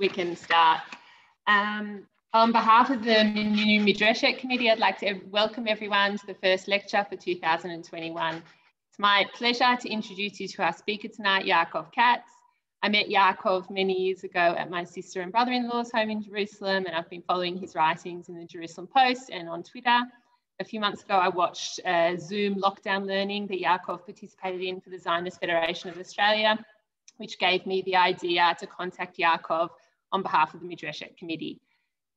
we can start. Um, on behalf of the new Midreshet Committee, I'd like to welcome everyone to the first lecture for 2021. It's my pleasure to introduce you to our speaker tonight, Yaakov Katz. I met Yaakov many years ago at my sister and brother-in-law's home in Jerusalem, and I've been following his writings in the Jerusalem Post and on Twitter. A few months ago, I watched a Zoom lockdown learning that Yaakov participated in for the Zionist Federation of Australia which gave me the idea to contact Yaakov on behalf of the Midreshet Committee.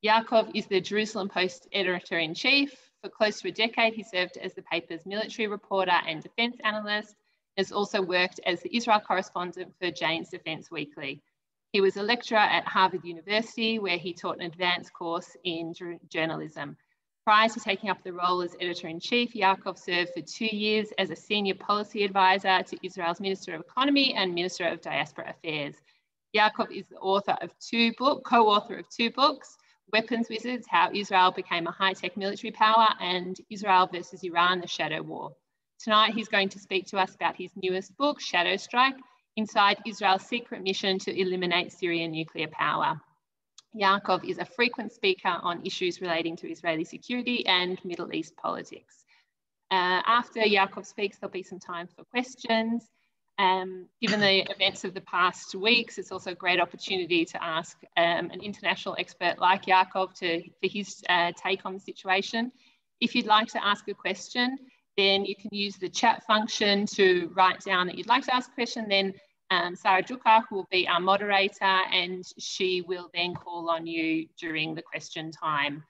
Yaakov is the Jerusalem Post editor-in-chief. For close to a decade, he served as the paper's military reporter and defense analyst, has also worked as the Israel correspondent for Jane's Defense Weekly. He was a lecturer at Harvard University, where he taught an advanced course in journalism. Prior to taking up the role as editor-in-chief, Yaakov served for two years as a senior policy advisor to Israel's Minister of Economy and Minister of Diaspora Affairs. Yaakov is the author of two books, co-author of two books, Weapons Wizards, How Israel Became a High-Tech Military Power, and Israel versus Iran, The Shadow War. Tonight, he's going to speak to us about his newest book, Shadow Strike, Inside Israel's Secret Mission to Eliminate Syrian Nuclear Power. Yaakov is a frequent speaker on issues relating to Israeli security and Middle East politics. Uh, after Yaakov speaks, there'll be some time for questions. Um, given the events of the past weeks, it's also a great opportunity to ask um, an international expert like Yaakov to, for his uh, take on the situation. If you'd like to ask a question, then you can use the chat function to write down that you'd like to ask a question, then um, Sarah Juka, who will be our moderator, and she will then call on you during the question time.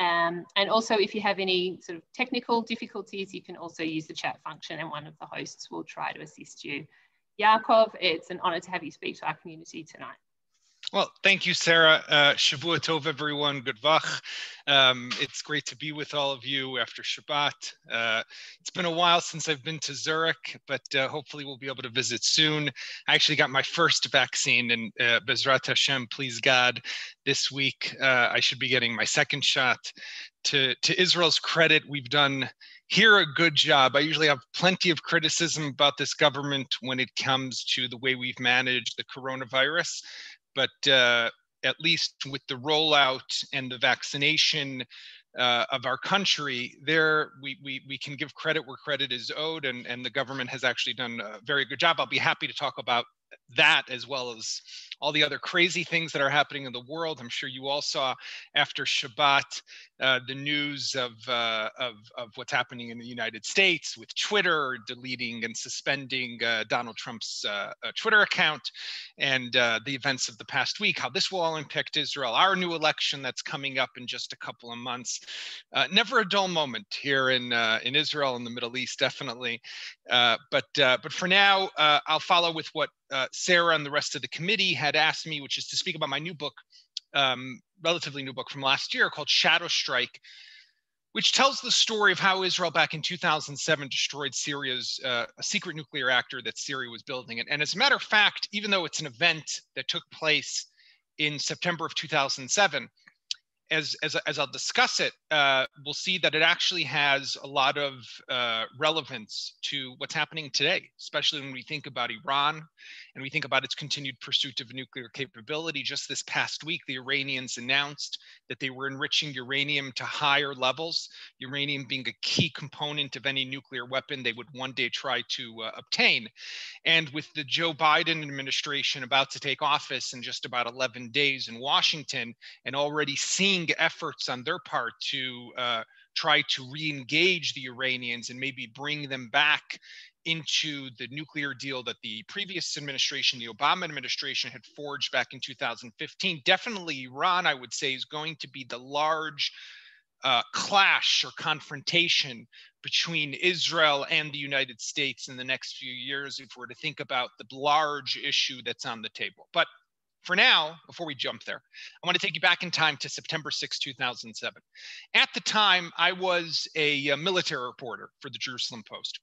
Um, and also, if you have any sort of technical difficulties, you can also use the chat function and one of the hosts will try to assist you. Yaakov, it's an honor to have you speak to our community tonight. Well, thank you, Sarah. Uh, Shavua Tov, everyone. Good vach. Um, it's great to be with all of you after Shabbat. Uh, it's been a while since I've been to Zurich, but uh, hopefully we'll be able to visit soon. I actually got my first vaccine, and uh, Bezrat Hashem, please God, this week uh, I should be getting my second shot. To, to Israel's credit, we've done here a good job. I usually have plenty of criticism about this government when it comes to the way we've managed the coronavirus but uh, at least with the rollout and the vaccination uh, of our country, there we, we, we can give credit where credit is owed, and, and the government has actually done a very good job. I'll be happy to talk about that as well as all the other crazy things that are happening in the world. I'm sure you all saw after Shabbat uh, the news of, uh, of, of what's happening in the United States with Twitter deleting and suspending uh, Donald Trump's uh, uh, Twitter account and uh, the events of the past week, how this will all impact Israel, our new election that's coming up in just a couple of months. never a dull moment here in, in Israel and the Middle East, definitely. but, but for now, I'll follow with what Sarah and the rest of the committee had asked me, which is to speak about my new book, um, relatively new book from last year called Shadow Strike, which tells the story of how Israel back in 2007 destroyed Syria's uh, a secret nuclear reactor that Syria was building. And, and as a matter of fact, even though it's an event that took place in September of 2007, as, as, as I'll discuss it, uh, we'll see that it actually has a lot of uh, relevance to what's happening today, especially when we think about Iran and we think about its continued pursuit of nuclear capability. Just this past week, the Iranians announced that they were enriching uranium to higher levels, uranium being a key component of any nuclear weapon they would one day try to uh, obtain. And with the Joe Biden administration about to take office in just about 11 days in Washington and already seeing efforts on their part to uh, try to re-engage the Iranians and maybe bring them back into the nuclear deal that the previous administration, the Obama administration, had forged back in 2015. Definitely, Iran, I would say, is going to be the large uh, clash or confrontation between Israel and the United States in the next few years, if we're to think about the large issue that's on the table. But for now, before we jump there, I want to take you back in time to September 6, 2007. At the time, I was a, a, military reporter for the Jerusalem Post,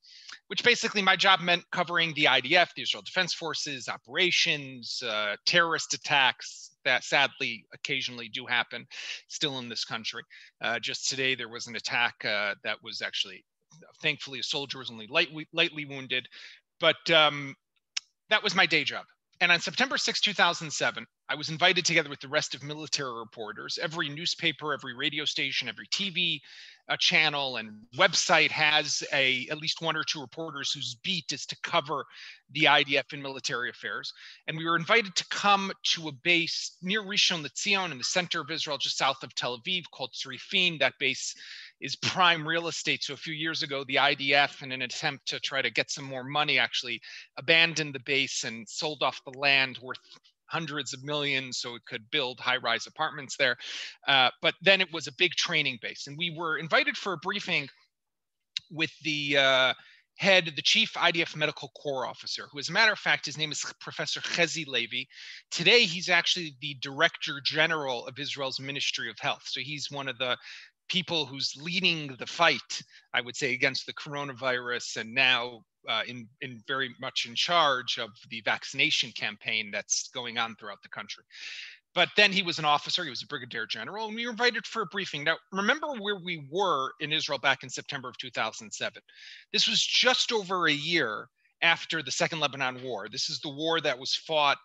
which basically my job meant covering the IDF, the Israel Defense Forces, operations, uh, terrorist attacks that sadly occasionally do happen still in this country. Uh, just today, there was an attack uh, that was actually, thankfully, a soldier was only light, lightly wounded, but um, that was my day job And on September 6, 2007, I was invited together with the rest of military reporters. Every newspaper, every radio station, every TV uh, channel and website has a at least one or two reporters whose beat is to cover the IDF in military affairs. And we were invited to come to a base near Rishon LeZion in the center of Israel, just south of Tel Aviv, called Tzrifin. That base is prime real estate. So a few years ago, the IDF, in an attempt to try to get some more money, actually abandoned the base and sold off the land worth hundreds of millions so it could build high rise apartments there. Uh, but then it was a big training base. And we were invited for a briefing with the uh, head, the chief IDF medical corps officer, who, as a matter of fact, his name is Professor Chezi Levy. Today, he's actually the director general of Israel's Ministry of Health. So he's one of the people who's leading the fight, I would say, against the coronavirus and now uh, in, in very much in charge of the vaccination campaign that's going on throughout the country. But then he was an officer, he was a brigadier general, and we were invited for a briefing. Now, remember where we were in Israel back in September of 2007. This was just over a year after the Second Lebanon War. This is the war that was fought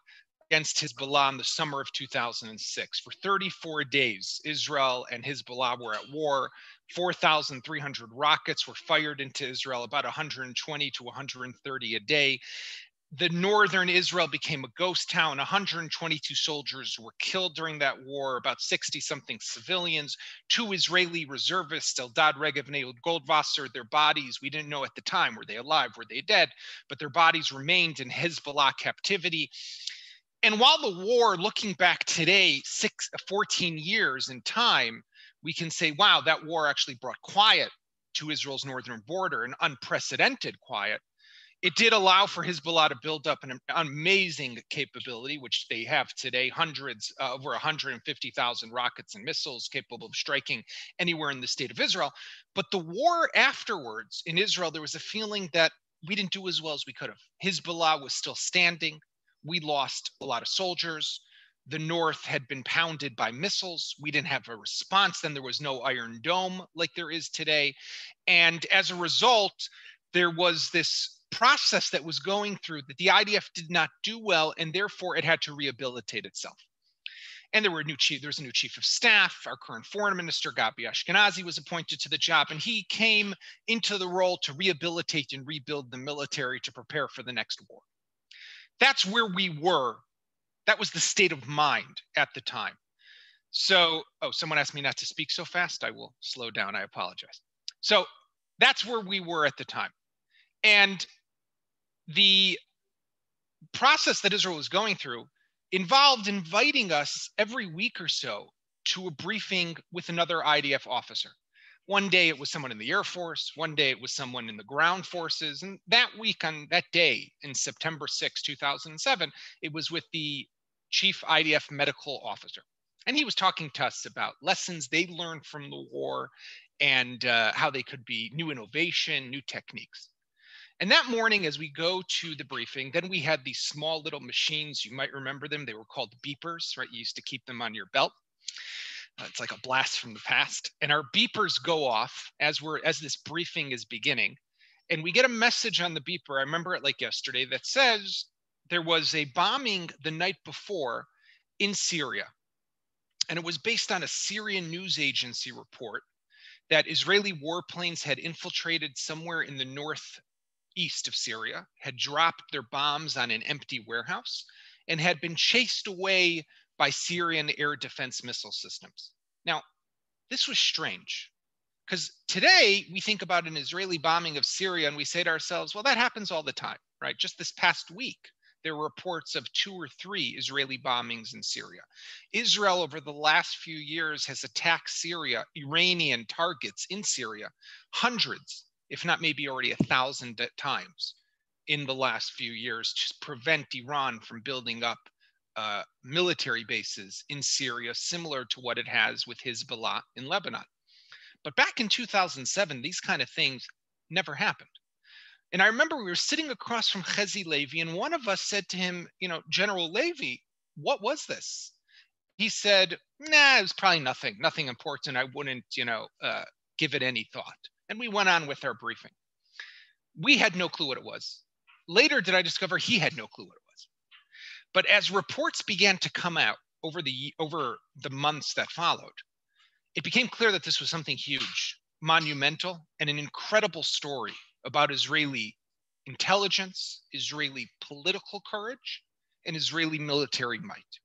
against Hezbollah in the summer of 2006. For 34 days, Israel and Hezbollah were at war. 4,300 rockets were fired into Israel, about 120 to 130 a day. The northern Israel became a ghost town. 122 soldiers were killed during that war, about 60 something civilians. Two Israeli reservists, Eldad Regev and Ehud Goldwasser, their bodies, we didn't know at the time, were they alive, were they dead? But their bodies remained in Hezbollah captivity. And while the war, looking back today, six, 14 years in time, we can say, wow, that war actually brought quiet to Israel's northern border, an unprecedented quiet. It did allow for Hezbollah to build up an amazing capability, which they have today hundreds, uh, over 150,000 rockets and missiles capable of striking anywhere in the state of Israel. But the war afterwards in Israel, there was a feeling that we didn't do as well as we could have. Hezbollah was still standing. We lost a lot of soldiers the North had been pounded by missiles. We didn't have a response. Then there was no Iron Dome like there is today. And as a result, there was this process that was going through that the IDF did not do well, and therefore it had to rehabilitate itself. And there were new chief, there was a new chief of staff. Our current foreign minister, Gabi Ashkenazi, was appointed to the job, and he came into the role to rehabilitate and rebuild the military to prepare for the next war. That's where we were that was the state of mind at the time. So, oh, someone asked me not to speak so fast. I will slow down. I apologize. So that's where we were at the time. And the process that Israel was going through involved inviting us every week or so to a briefing with another IDF officer. One day it was someone in the Air Force, one day it was someone in the ground forces. And that week, on that day in September 6, 2007, it was with the chief IDF medical officer. And he was talking to us about lessons they learned from the war and uh, how they could be new innovation, new techniques. And that morning, as we go to the briefing, then we had these small little machines. You might remember them. They were called beepers, right? You used to keep them on your belt. It's like a blast from the past. And our beepers go off as we're as this briefing is beginning. And we get a message on the beeper. I remember it like yesterday that says there was a bombing the night before in Syria. And it was based on a Syrian news agency report that Israeli warplanes had infiltrated somewhere in the northeast of Syria, had dropped their bombs on an empty warehouse, and had been chased away by Syrian air defense missile systems. Now, this was strange because today we think about an Israeli bombing of Syria and we say to ourselves, well, that happens all the time, right? Just this past week, there were reports of two or three Israeli bombings in Syria. Israel, over the last few years, has attacked Syria, Iranian targets in Syria, hundreds, if not maybe already a thousand times in the last few years to prevent Iran from building up uh, military bases in Syria, similar to what it has with Hezbollah in Lebanon. But back in 2007, these kind of things never happened. And I remember we were sitting across from Chezi Levy, and one of us said to him, you know, General Levy, what was this? He said, nah, it was probably nothing, nothing important. I wouldn't, you know, uh, give it any thought. And we went on with our briefing. We had no clue what it was. Later did I discover he had no clue what it was. But as reports began to come out over the over the months that followed, it became clear that this was something huge, monumental, and an incredible story about Israeli intelligence, Israeli political courage, and Israeli military might.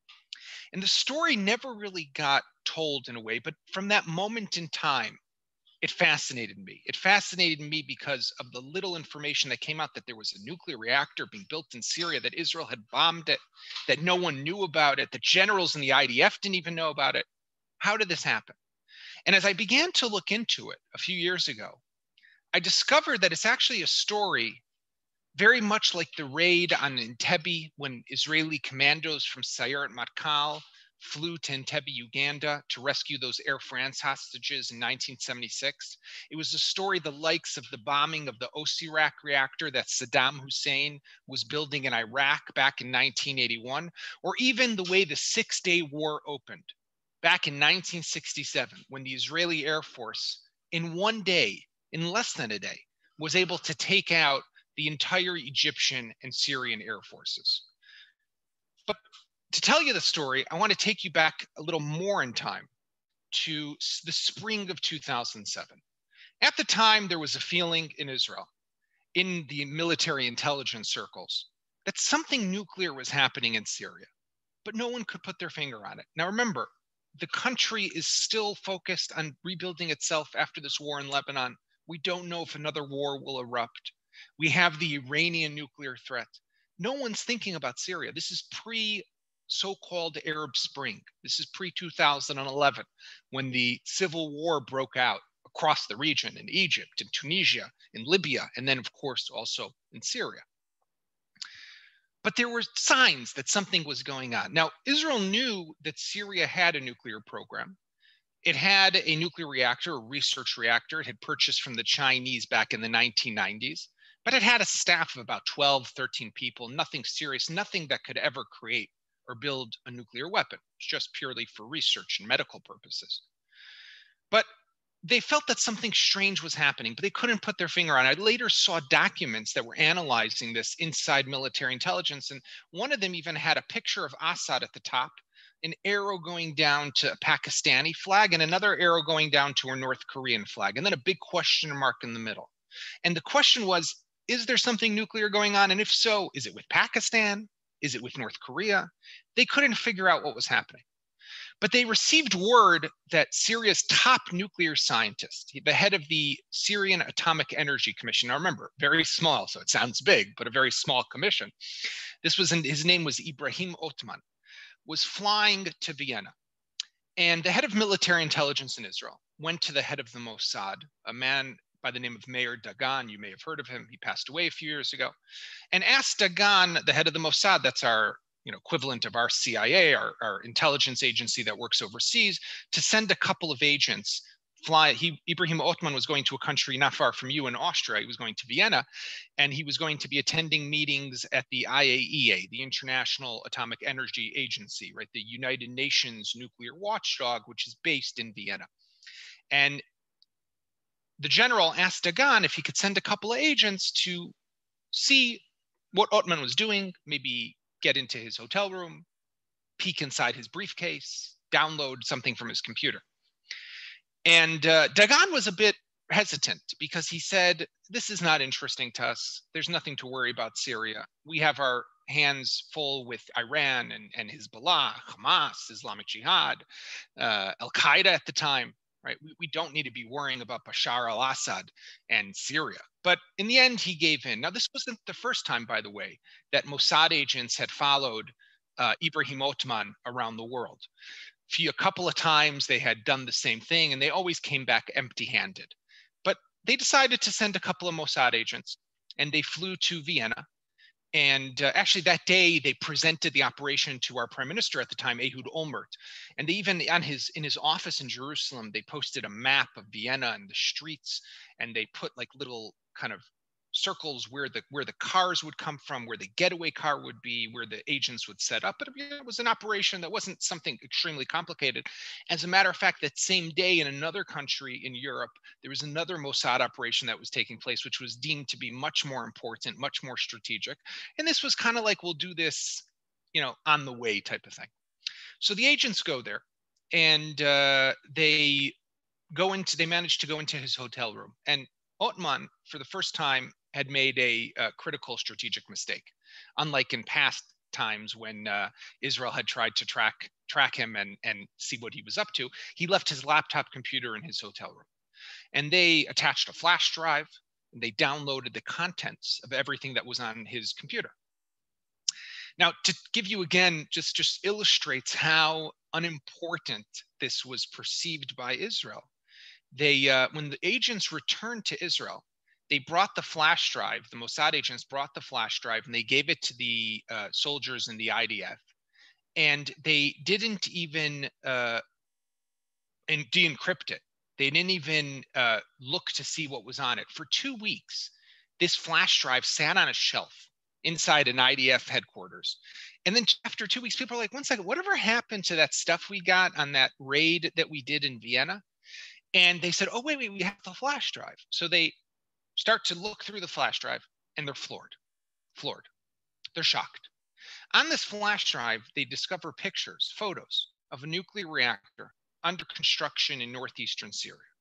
And the story never really got told in a way, but from that moment in time, it fascinated me. It fascinated me because of the little information that came out that there was a nuclear reactor being built in Syria, that Israel had bombed it, that no one knew about it, the generals in the IDF didn't even know about it. How did this happen? And as I began to look into it a few years ago, I discovered that it's actually a story very much like the raid on Entebbe when Israeli commandos from Sayeret Matkal flew to Entebbe, Uganda to rescue those Air France hostages in 1976. It was a story the likes of the bombing of the Osirak reactor that Saddam Hussein was building in Iraq back in 1981, or even the way the Six Day War opened back in 1967 when the Israeli Air Force, in one day, in less than a day, was able to take out the entire Egyptian and Syrian air forces. To tell you the story, I want to take you back a little more in time to the spring of 2007. At the time, there was a feeling in Israel, in the military intelligence circles, that something nuclear was happening in Syria, but no one could put their finger on it. Now, remember, the country is still focused on rebuilding itself after this war in Lebanon. We don't know if another war will erupt. We have the Iranian nuclear threat. No one's thinking about Syria. This is pre so called Arab Spring. This is pre 2011 when the civil war broke out across the region in Egypt, in Tunisia, in Libya, and then, of course, also in Syria. But there were signs that something was going on. Now, Israel knew that Syria had a nuclear program. It had a nuclear reactor, a research reactor, it had purchased from the Chinese back in the 1990s, but it had a staff of about 12, 13 people, nothing serious, nothing that could ever create or build a nuclear weapon. It's just purely for research and medical purposes. But they felt that something strange was happening, but they couldn't put their finger on it. I later saw documents that were analyzing this inside military intelligence. And one of them even had a picture of Assad at the top, an arrow going down to a Pakistani flag, and another arrow going down to a North Korean flag, and then a big question mark in the middle. And the question was Is there something nuclear going on? And if so, is it with Pakistan? Is it with North Korea? They couldn't figure out what was happening. But they received word that Syria's top nuclear scientist, the head of the Syrian Atomic Energy Commission, now remember, very small, so it sounds big, but a very small commission. This was, in, his name was Ibrahim Othman, was flying to Vienna. And the head of military intelligence in Israel went to the head of the Mossad, a man by the name of Meir Dagan. You may have heard of him. He passed away a few years ago. And asked Dagan, the head of the Mossad, that's our you know, equivalent of our CIA, our, our intelligence agency that works overseas, to send a couple of agents fly. He, Ibrahim Othman was going to a country not far from you in Austria. He was going to Vienna, and he was going to be attending meetings at the IAEA, the International Atomic Energy Agency, right, the United Nations nuclear watchdog, which is based in Vienna. And the general asked Dagan if he could send a couple of agents to see what Othman was doing, maybe get into his hotel room, peek inside his briefcase, download something from his computer. And uh, Dagan was a bit hesitant because he said, This is not interesting to us. There's nothing to worry about Syria. We have our hands full with Iran and, and Hezbollah, Hamas, Islamic Jihad, uh, Al Qaeda at the time right? We, we don't need to be worrying about Bashar al Assad and Syria. But in the end, he gave in. Now, this wasn't the first time, by the way, that Mossad agents had followed uh, Ibrahim Othman around the world. Few, a couple of times they had done the same thing, and they always came back empty handed. But they decided to send a couple of Mossad agents, and they flew to Vienna and uh, actually, that day they presented the operation to our prime minister at the time, Ehud Olmert. And they even on his in his office in Jerusalem, they posted a map of Vienna and the streets, and they put like little kind of circles where the where the cars would come from, where the getaway car would be, where the agents would set up. But it was an operation that wasn't something extremely complicated. As a matter of fact, that same day in another country in Europe, there was another Mossad operation that was taking place, which was deemed to be much more important, much more strategic. And this was kind of like we'll do this you know, on the way type of thing. So the agents go there and uh, they go into, they manage to go into his hotel room. And Othman, for the first time, had made a, a critical strategic mistake, unlike in past times when uh, Israel had tried to track track him and and see what he was up to. He left his laptop computer in his hotel room, and they attached a flash drive. And they downloaded the contents of everything that was on his computer. Now, to give you again, just just illustrates how unimportant this was perceived by Israel. They uh, when the agents returned to Israel, they brought the flash drive, the Mossad agents brought the flash drive and they gave it to the uh, soldiers in the IDF. And they didn't even uh, de-encrypt it. They didn't even uh, look to see what was on it. For two weeks, this flash drive sat on a shelf inside an IDF headquarters. And then after two weeks, people are like, one second, whatever happened to that stuff we got on that raid that we did in Vienna? And they said, oh, wait, wait, we have the flash drive. So they start to look through the flash drive and they're floored, floored. They're shocked. On this flash drive, they discover pictures, photos of a nuclear reactor under construction in northeastern Syria.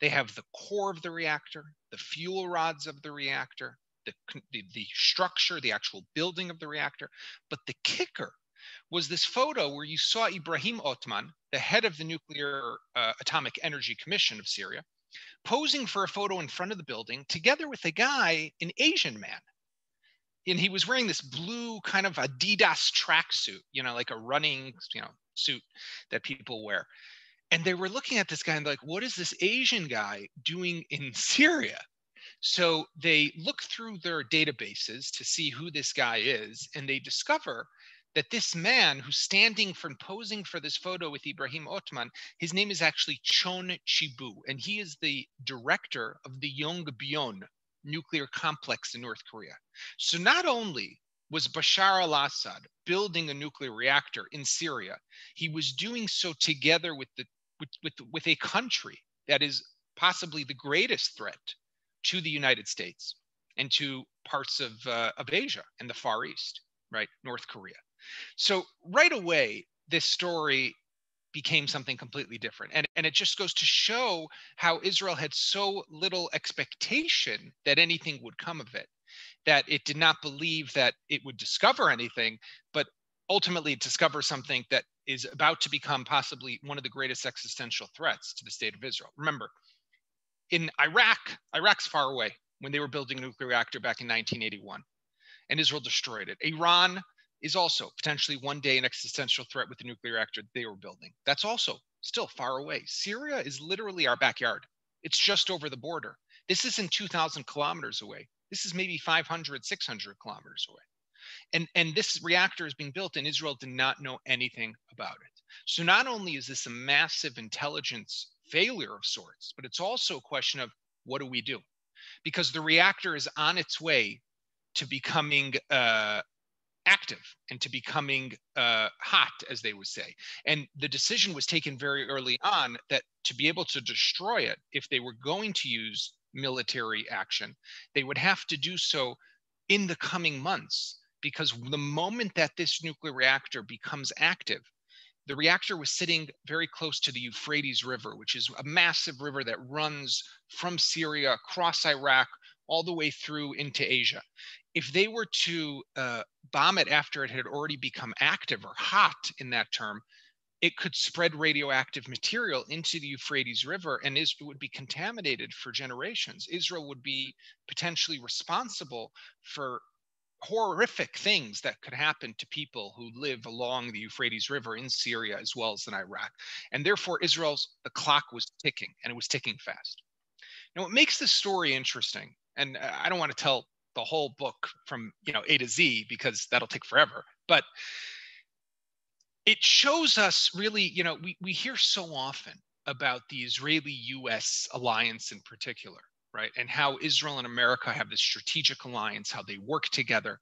They have the core of the reactor, the fuel rods of the reactor, the, the, the, structure, the actual building of the reactor. But the kicker was this photo where you saw Ibrahim Othman, the head of the Nuclear uh, Atomic Energy Commission of Syria, posing for a photo in front of the building together with a guy, an Asian man. And he was wearing this blue kind of Adidas tracksuit, you know, like a running, you know, suit that people wear. And they were looking at this guy and like, what is this Asian guy doing in Syria? So they look through their databases to see who this guy is, and they discover that this man who's standing for posing for this photo with Ibrahim Othman, his name is actually Chon Chibu, and he is the director of the Yongbyon nuclear complex in North Korea. So not only was Bashar al-Assad building a nuclear reactor in Syria, he was doing so together with the with, with, with a country that is possibly the greatest threat to the United States and to parts of, uh, of Asia and the Far East, right? North Korea. So right away, this story became something completely different. And, and it just goes to show how Israel had so little expectation that anything would come of it, that it did not believe that it would discover anything, but ultimately discover something that is about to become possibly one of the greatest existential threats to the state of Israel. Remember, in Iraq, Iraq's far away when they were building a nuclear reactor back in 1981, and Israel destroyed it. Iran is also potentially one day an existential threat with the nuclear reactor they were building. That's also still far away. Syria is literally our backyard. It's just over the border. This isn't 2,000 kilometers away. This is maybe 500, 600 kilometers away. And, and this reactor is being built, and Israel did not know anything about it. So not only is this a massive intelligence failure of sorts, but it's also a question of what do we do? Because the reactor is on its way to becoming uh, active and to becoming uh, hot, as they would say. And the decision was taken very early on that to be able to destroy it, if they were going to use military action, they would have to do so in the coming months. Because the moment that this nuclear reactor becomes active, the reactor was sitting very close to the Euphrates River, which is a massive river that runs from Syria across Iraq all the way through into Asia if they were to uh, bomb it after it had already become active or hot in that term, it could spread radioactive material into the Euphrates River and Israel would be contaminated for generations. Israel would be potentially responsible for horrific things that could happen to people who live along the Euphrates River in Syria as well as in Iraq. And therefore, Israel's the clock was ticking and it was ticking fast. Now, what makes this story interesting, and I don't want to tell the whole book from you know A to Z because that'll take forever. But it shows us really, you know, we, we hear so often about the Israeli-US alliance in particular, right? And how Israel and America have this strategic alliance, how they work together.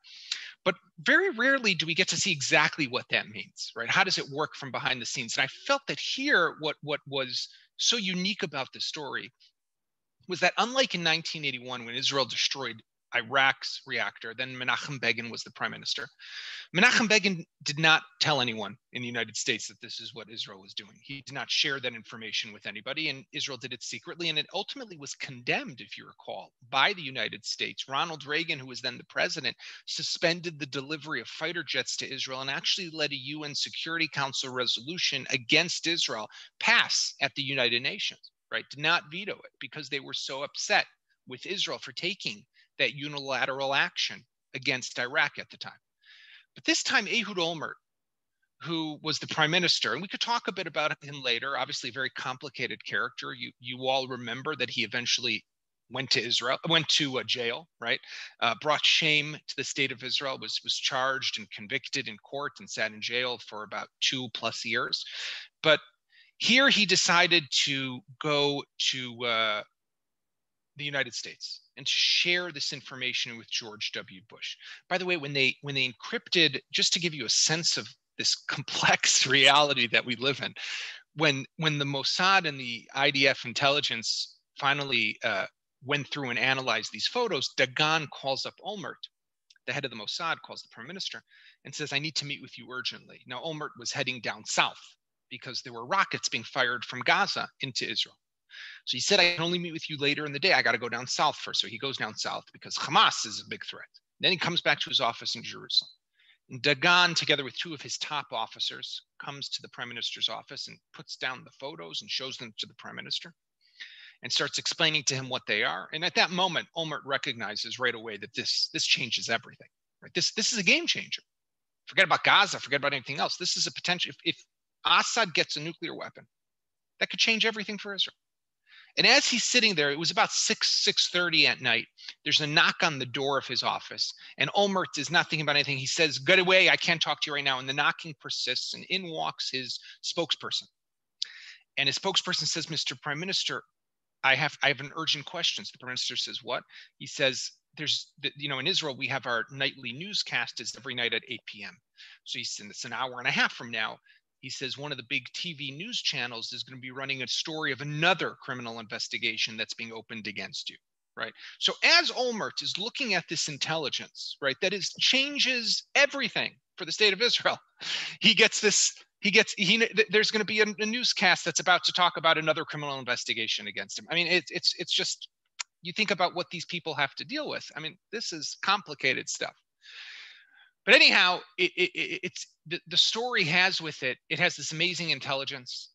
But very rarely do we get to see exactly what that means, right? How does it work from behind the scenes? And I felt that here, what, what was so unique about the story was that unlike in 1981 when Israel destroyed Iraq's reactor. Then Menachem Begin was the prime minister. Menachem Begin did not tell anyone in the United States that this is what Israel was doing. He did not share that information with anybody, and Israel did it secretly. And it ultimately was condemned, if you recall, by the United States. Ronald Reagan, who was then the president, suspended the delivery of fighter jets to Israel and actually let a UN Security Council resolution against Israel pass at the United Nations, right? Did not veto it because they were so upset with Israel for taking that unilateral action against Iraq at the time. But this time, Ehud Olmert, who was the prime minister, and we could talk a bit about him later, obviously a very complicated character. You, you all remember that he eventually went to Israel, went to a jail, right? Uh, brought shame to the state of Israel, was, was charged and convicted in court and sat in jail for about two plus years. But here he decided to go to uh, the United States and to share this information with George W. Bush. By the way, when they when they encrypted, just to give you a sense of this complex reality that we live in, when when the Mossad and the IDF intelligence finally uh, went through and analyzed these photos, Dagan calls up Olmert, the head of the Mossad, calls the prime minister and says, "I need to meet with you urgently." Now Olmert was heading down south because there were rockets being fired from Gaza into Israel. So he said, I can only meet with you later in the day. I got to go down south first. So he goes down south because Hamas is a big threat. Then he comes back to his office in Jerusalem. And Dagan, together with two of his top officers, comes to the prime minister's office and puts down the photos and shows them to the prime minister and starts explaining to him what they are. And at that moment, Olmert recognizes right away that this, this changes everything. Right? This, this is a game changer. Forget about Gaza, forget about anything else. This is a potential, if, if Assad gets a nuclear weapon, that could change everything for Israel. And as he's sitting there, it was about 6, 6.30 at night. There's a knock on the door of his office. And Olmert is not thinking about anything. He says, get away, I can't talk to you right now. And the knocking persists. And in walks his spokesperson. And his spokesperson says, Mr. Prime Minister, I have, I have an urgent question. So the Prime Minister says, what? He says, there's, you know, in Israel, we have our nightly newscast is every night at 8 p.m. So he said, it's an hour and a half from now he says one of the big TV news channels is going to be running a story of another criminal investigation that's being opened against you, right? So as Olmert is looking at this intelligence, right, that is changes everything for the state of Israel, he gets this. He gets he. There's going to be a, a newscast that's about to talk about another criminal investigation against him. I mean, it's it's it's just you think about what these people have to deal with. I mean, this is complicated stuff but anyhow, it, it, it's the, the story has with it, it has this amazing intelligence.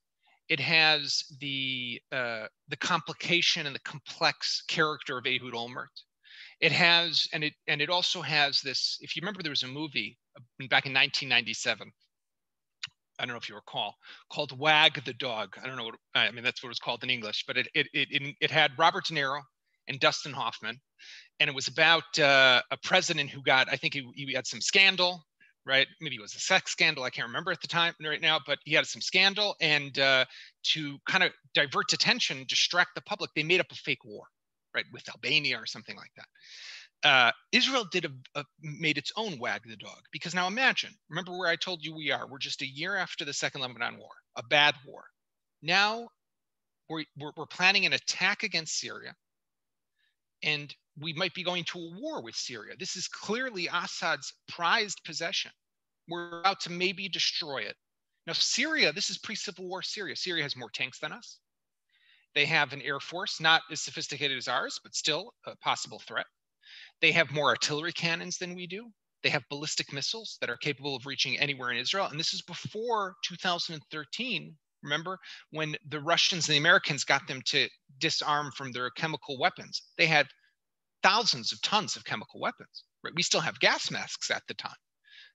It has the uh, the complication and the complex character of Ehud Olmert. It has, and it and it also has this. If you remember, there was a movie uh, back in 1997. I don't know if you recall, called Wag the Dog. I don't know what I mean. That's what it was called in English, but it it it, it had Robert De Niro and Dustin Hoffman, and it was about uh, a president who got, I think he, he had some scandal, right? Maybe it was a sex scandal. I can't remember at the time right now, but he had some scandal. And uh, to kind of divert attention, distract the public, they made up a fake war, right, with Albania or something like that. Uh, Israel did a, a, made its own wag the dog because now imagine, remember where I told you we are. We're just a year after the Second Lebanon War, a bad war. Now we're, we're, we're planning an attack against Syria, and we might be going to a war with Syria. This is clearly Assad's prized possession. We're about to maybe destroy it. Now, Syria, this is pre Civil War Syria. Syria has more tanks than us. They have an air force, not as sophisticated as ours, but still a possible threat. They have more artillery cannons than we do. They have ballistic missiles that are capable of reaching anywhere in Israel. And this is before 2013. Remember when the Russians and the Americans got them to disarm from their chemical weapons? They had thousands of tons of chemical weapons. Right? We still have gas masks at the time.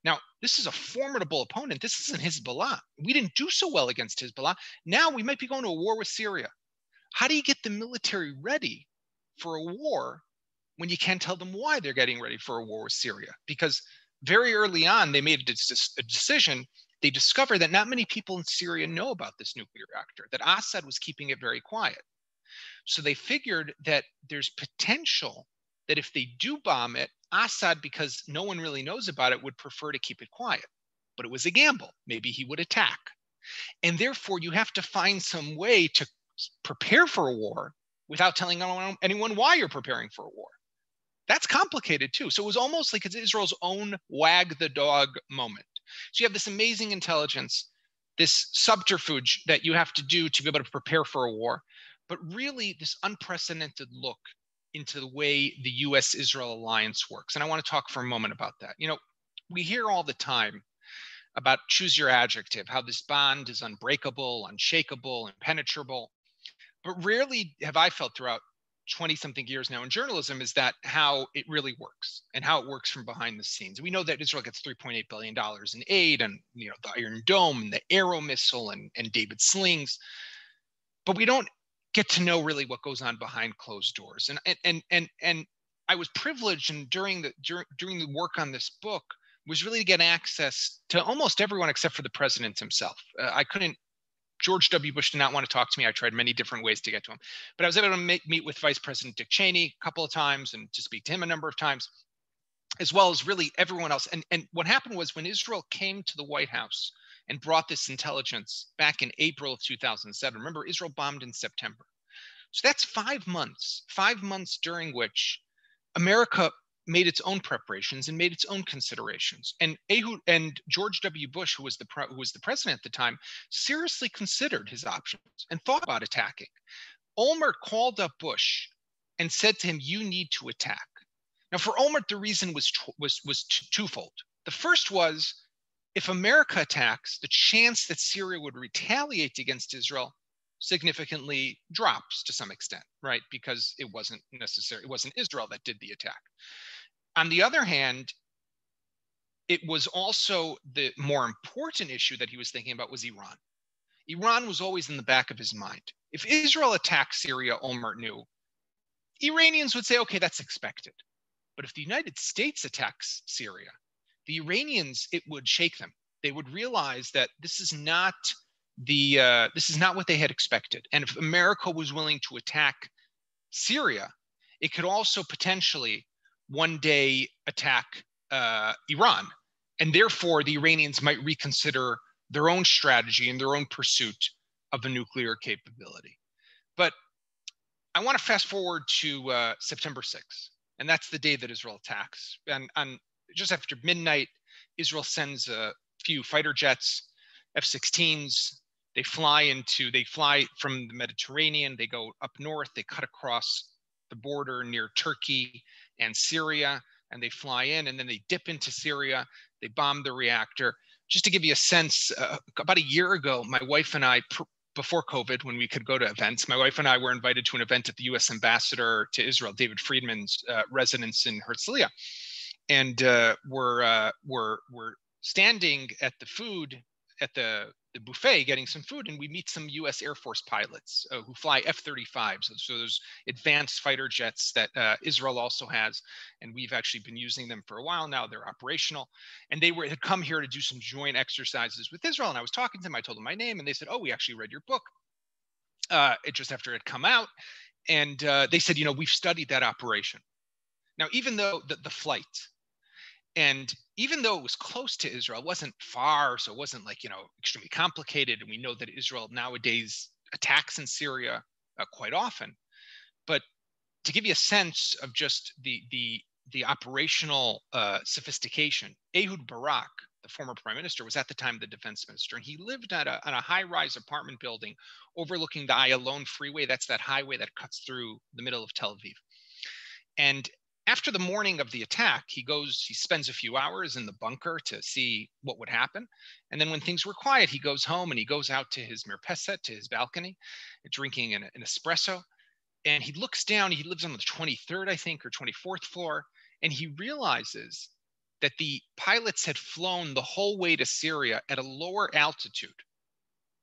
Now, this is a formidable opponent. This isn't Hezbollah. We didn't do so well against Hezbollah. Now we might be going to a war with Syria. How do you get the military ready for a war when you can't tell them why they're getting ready for a war with Syria? Because very early on, they made a, decision. They discovered that not many people in Syria know about this nuclear reactor, that Assad was keeping it very quiet. So they figured that there's potential that if they do bomb it, Assad, because no one really knows about it, would prefer to keep it quiet. But it was a gamble. Maybe he would attack. And therefore, you have to find some way to prepare for a war without telling anyone why you're preparing for a war. That's complicated too. So it was almost like it's Israel's own wag the dog moment. So you have this amazing intelligence, this subterfuge that you have to do to be able to prepare for a war, but really this unprecedented look into the way the US Israel alliance works. And I want to talk for a moment about that. You know, we hear all the time about choose your adjective, how this bond is unbreakable, unshakable, impenetrable. But rarely have I felt throughout 20 something years now in journalism is that how it really works and how it works from behind the scenes. We know that Israel gets 3.8 billion dollars in aid and you know the Iron Dome and the Arrow missile and, and David's Sling, but we don't get to know really what goes on behind closed doors. And and and and I was privileged and during the during, during the work on this book was really to get access to almost everyone except for the president himself. Uh, I couldn't George W. Bush did not want to talk to me. I tried many different ways to get to him, but I was able to make, meet with Vice President Dick Cheney a couple of times and to speak to him a number of times, as well as really everyone else. And, and what happened was when Israel came to the White House and brought this intelligence back in April of 2007, remember, Israel bombed in September. So that's five months, five months during which America made its own preparations and made its own considerations. And Ehud and George W. Bush, who was the who was the president at the time, seriously considered his options and thought about attacking. Olmert called up Bush and said to him, "You need to attack." Now, for Olmert, the reason was was was twofold. The first was if America attacks, the chance that Syria would retaliate against Israel significantly drops to some extent, right? Because it wasn't necessary, it wasn't Israel that did the attack. On the other hand, it was also the more important issue that he was thinking about was Iran. Iran was always in the back of his mind. If Israel attacked Syria, Olmert knew, Iranians would say, okay, that's expected. But if the United States attacks Syria, the Iranians, it would shake them. They would realize that this is not the uh, this is not what they had expected. And if America was willing to attack Syria, it could also potentially one day attack uh, Iran. And therefore, the Iranians might reconsider their own strategy and their own pursuit of a nuclear capability. But I want to fast forward to uh, September 6th, and that's the day that Israel attacks. And on just after midnight, Israel sends a few fighter jets, F-16s. They fly into, they fly from the Mediterranean. They go up north. They cut across the border near Turkey and Syria, and they fly in and then they dip into Syria. They bomb the reactor. Just to give you a sense, uh, about a year ago, my wife and I, pr- before COVID, when we could go to events, my wife and I were invited to an event at the U.S. ambassador to Israel, David Friedman's uh, residence in Herzliya, and uh, we're uh, we're we're standing at the food at the the buffet getting some food and we meet some US Air Force pilots uh, who fly F-35s. So those advanced fighter jets that uh, Israel also has. And we've actually been using them for a while now. They're operational. And they were had come here to do some joint exercises with Israel. And I was talking to them. I told them my name and they said, oh, we actually read your book. Uh, it just after it had come out. And uh, they said, you know, we've studied that operation. Now, even though the, the flight, and even though it was close to Israel, it wasn't far, so it wasn't like, you know, extremely complicated. And we know that Israel nowadays attacks in Syria uh, quite often. But to give you a sense of just the, the, the operational uh, sophistication, Ehud Barak, the former prime minister, was at the time the defense minister, and he lived at a, on a high-rise apartment building overlooking the Ayalon freeway. That's that highway that cuts through the middle of Tel Aviv. And after the morning of the attack, he goes, he spends a few hours in the bunker to see what would happen. And then when things were quiet, he goes home and he goes out to his mirpeset, to his balcony, drinking an, an espresso. And he looks down, he lives on the 23rd, I think, or 24th floor, and he realizes that the pilots had flown the whole way to Syria at a lower altitude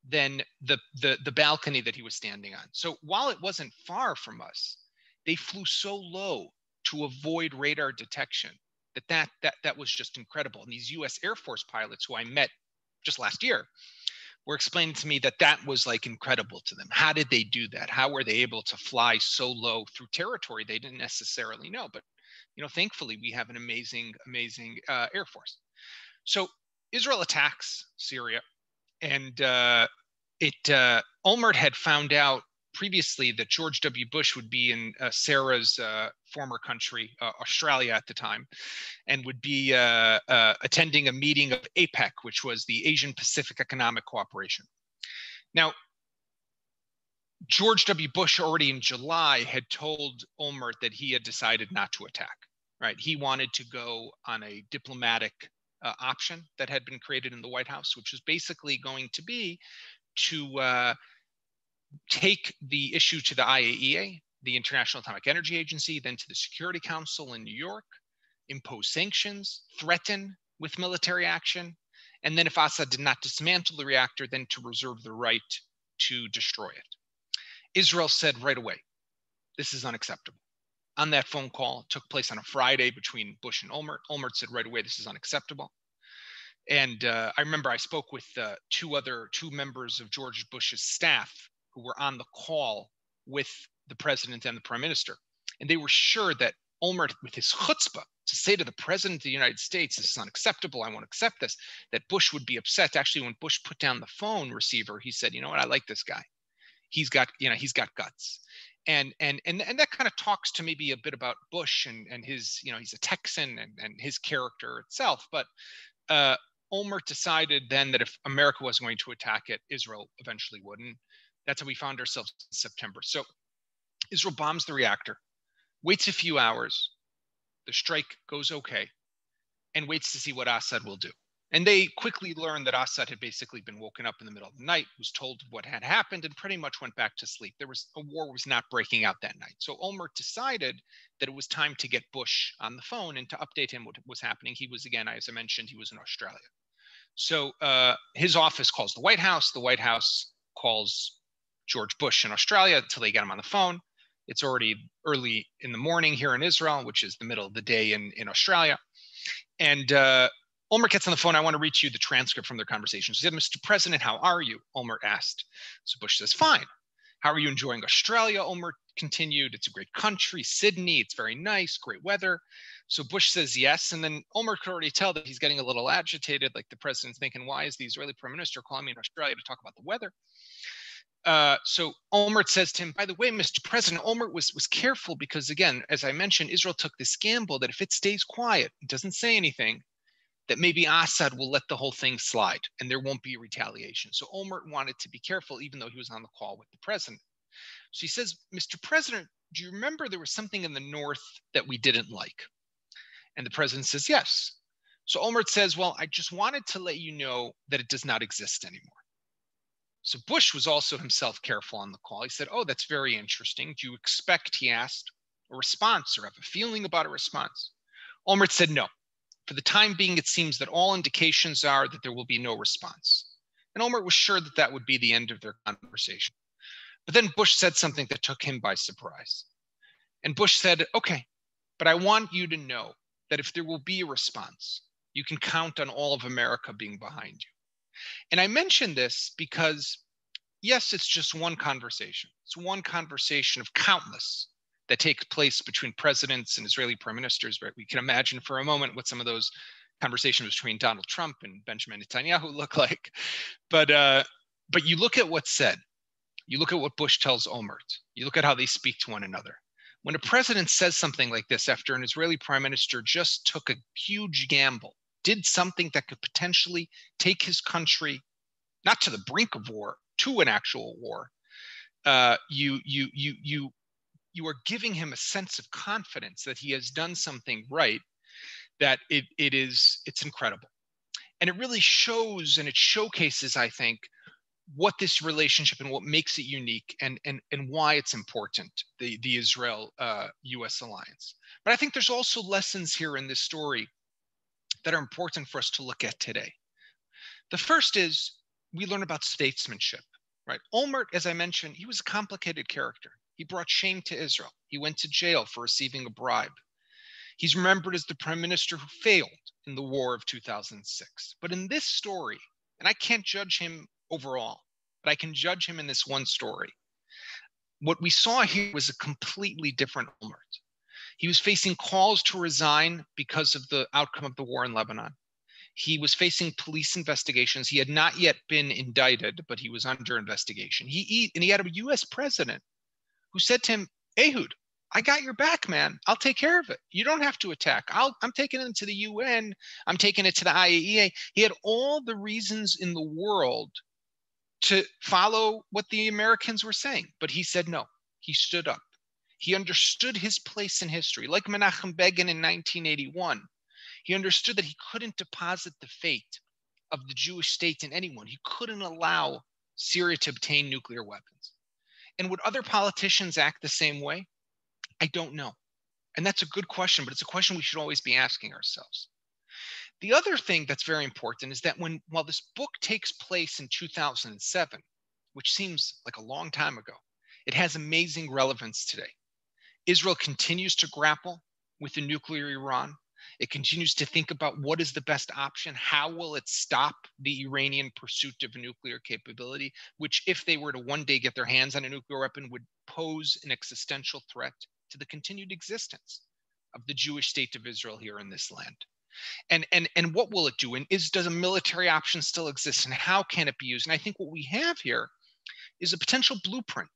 than the, the, the balcony that he was standing on. So while it wasn't far from us, they flew so low to avoid radar detection. That that that that was just incredible. And these U.S. Air Force pilots who I met just last year were explaining to me that that was like incredible to them. How did they do that? How were they able to fly so low through territory they didn't necessarily know? But you know, thankfully, we have an amazing, amazing uh, Air Force. So Israel attacks Syria, and uh, it uh, Olmert had found out previously that George W. Bush would be in uh, Sarah's uh, former country, uh, Australia at the time, and would be uh, uh, attending a meeting of APEC, which was the Asian Pacific Economic Cooperation. Now, George W. Bush already in July had told Olmert that he had decided not to attack. Right, he wanted to go on a diplomatic uh, option that had been created in the White House, which was basically going to be to uh, take the issue to the IAEA, the International Atomic Energy Agency, then to the Security Council in New York, impose sanctions, threaten with military action, and then if Assad did not dismantle the reactor, then to reserve the right to destroy it. Israel said right away, this is unacceptable. On that phone call, took place on a Friday between Bush and Olmert. Olmert said right away, this is unacceptable. And uh, I remember I spoke with uh, two other two members of George Bush's staff who were on the call with the president and the prime minister. And they were sure that Olmert, with his chutzpah, to say to the president of the United States, this is unacceptable, I won't accept this, that Bush would be upset. Actually, when Bush put down the phone receiver, he said, you know what, I like this guy. He's got, you know, he's got guts. And and and and that kind of talks to maybe a bit about Bush and and his, you know, he's a Texan and, and his character itself. But uh Olmert decided then that if America was going to attack it, Israel eventually wouldn't. That's how we found ourselves in September. So Israel bombs the reactor, waits a few hours, the strike goes okay, and waits to see what Assad will do. And they quickly learned that Assad had basically been woken up in the middle of the night, was told what had happened, and pretty much went back to sleep. There was a war was not breaking out that night. So Olmert decided that it was time to get Bush on the phone and to update him what was happening. He was again, as I mentioned, he was in Australia. So uh, his office calls the White House. The White House calls George Bush in Australia until they get him on the phone. It's already early in the morning here in Israel, which is the middle of the day in, in Australia. And uh, Olmert gets on the phone. I want to read you the transcript from their conversation. He said, Mr. President, how are you? Olmert asked. So Bush says, fine. How are you enjoying Australia? Olmert continued. It's a great country, Sydney. It's very nice, great weather. So Bush says yes. And then Olmert could already tell that he's getting a little agitated, like the president's thinking, why is the Israeli prime minister calling me in Australia to talk about the weather? Uh, so Olmert says to him, by the way, Mr. President, Olmert was, was careful because, again, as I mentioned, Israel took this gamble that if it stays quiet, doesn't say anything, that maybe Assad will let the whole thing slide and there won't be retaliation. So Olmert wanted to be careful, even though he was on the call with the president. So he says, Mr. President, do you remember there was something in the North that we didn't like? And the president says, yes. So Olmert says, well, I just wanted to let you know that it does not exist anymore. So Bush was also himself careful on the call. He said, Oh, that's very interesting. Do you expect, he asked, a response or have a feeling about a response? Olmert said, No. For the time being, it seems that all indications are that there will be no response. And Olmert was sure that that would be the end of their conversation. But then Bush said something that took him by surprise. And Bush said, Okay, but I want you to know that if there will be a response, you can count on all of America being behind you. And I mention this because, yes, it's just one conversation. It's one conversation of countless that takes place between presidents and Israeli prime ministers. Right? We can imagine for a moment what some of those conversations between Donald Trump and Benjamin Netanyahu look like. But uh, but you look at what's said. You look at what Bush tells Olmert. You look at how they speak to one another. When a president says something like this after an Israeli prime minister just took a huge gamble did something that could potentially take his country not to the brink of war to an actual war uh, you you you you you are giving him a sense of confidence that he has done something right that it, it is it's incredible. And it really shows and it showcases i think what this relationship and what makes it unique and and, and why it's important the the israel uh, us alliance. But i think there's also lessons here in this story that are important for us to look at today. The first is we learn about statesmanship, right? Olmert, as I mentioned, he was a complicated character. He brought shame to Israel. He went to jail for receiving a bribe. He's remembered as the prime minister who failed in the war of 2006. But in this story, and I can't judge him overall, but I can judge him in this one story. What we saw here was a completely different Olmert. He was facing calls to resign because of the outcome of the war in Lebanon. He was facing police investigations. He had not yet been indicted, but he was under investigation. He and he had a U.S. president who said to him, "Ehud, I got your back, man. I'll take care of it. You don't have to attack. I'll, I'm taking it to the UN. I'm taking it to the IAEA. He had all the reasons in the world to follow what the Americans were saying, but he said no. He stood up. He understood his place in history, like Menachem Begin in 1981. He understood that he couldn't deposit the fate of the Jewish state in anyone. He couldn't allow Syria to obtain nuclear weapons. And would other politicians act the same way? I don't know. And that's a good question, but it's a question we should always be asking ourselves. The other thing that's very important is that when while this book takes place in 2007, which seems like a long time ago, it has amazing relevance today. Israel continues to grapple with the nuclear Iran. It continues to think about what is the best option. How will it stop the Iranian pursuit of nuclear capability, which, if they were to one day get their hands on a nuclear weapon, would pose an existential threat to the continued existence of the Jewish state of Israel here in this land. And, and, and what will it do? And is does a military option still exist? And how can it be used? And I think what we have here is a potential blueprint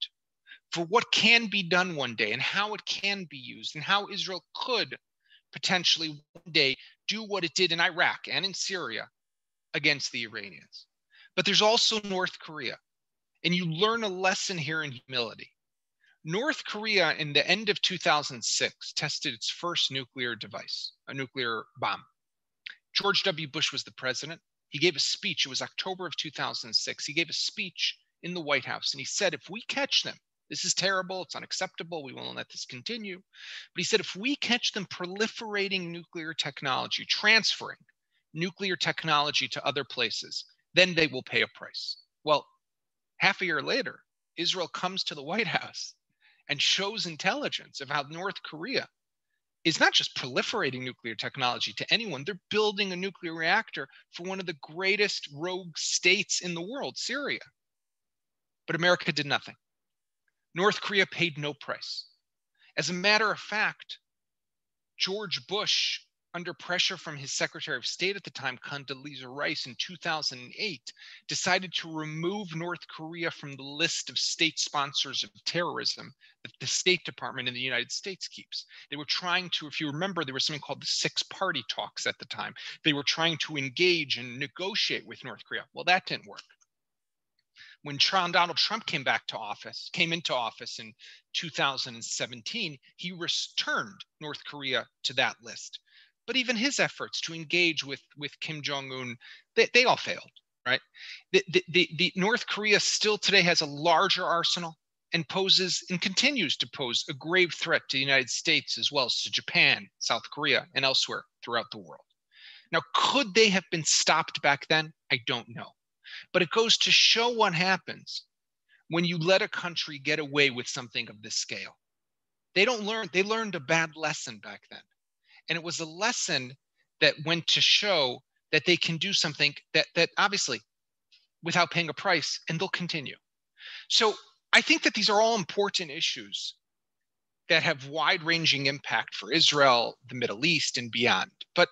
for what can be done one day and how it can be used and how Israel could potentially one day do what it did in Iraq and in Syria against the Iranians. But there's also North Korea. And you learn a lesson here in humility. North Korea in the end of 2006 tested its first nuclear device, a nuclear bomb. George W. Bush was the president. He gave a speech. It was October of 2006. He gave a speech in the White House and he said, if we catch them, this is terrible. It's unacceptable. We won't let this continue. But he said, if we catch them proliferating nuclear technology, transferring nuclear technology to other places, then they will pay a price. Well, half a year later, Israel comes to the White House and shows intelligence of how North Korea is not just proliferating nuclear technology to anyone, they're building a nuclear reactor for one of the greatest rogue states in the world, Syria. But America did nothing. North Korea paid no price. As a matter of fact, George Bush under pressure from his Secretary of State at the time, Condoleezza Rice, in 2008, decided to remove North Korea from the list of state sponsors of terrorism that the State Department in the United States keeps. They were trying to, if you remember, there was something called the Six Party Talks at the time. They were trying to engage and negotiate with North Korea. Well, that didn't work when Donald Trump came back to office, came into office in 2017, he returned North Korea to that list. But even his efforts to engage with, with Kim Jong un, they, they all failed, right? The, the, the, the North Korea still today has a larger arsenal and poses and continues to pose a grave threat to the United States as well as to Japan, South Korea, and elsewhere throughout the world. Now, could they have been stopped back then? I don't know. But it goes to show what happens when you let a country get away with something of this scale. They don't learn, they learned a bad lesson back then. And it was a lesson that went to show that they can do something that, that obviously without paying a price, and they'll continue. So I think that these are all important issues that have wide ranging impact for Israel, the Middle East, and beyond. But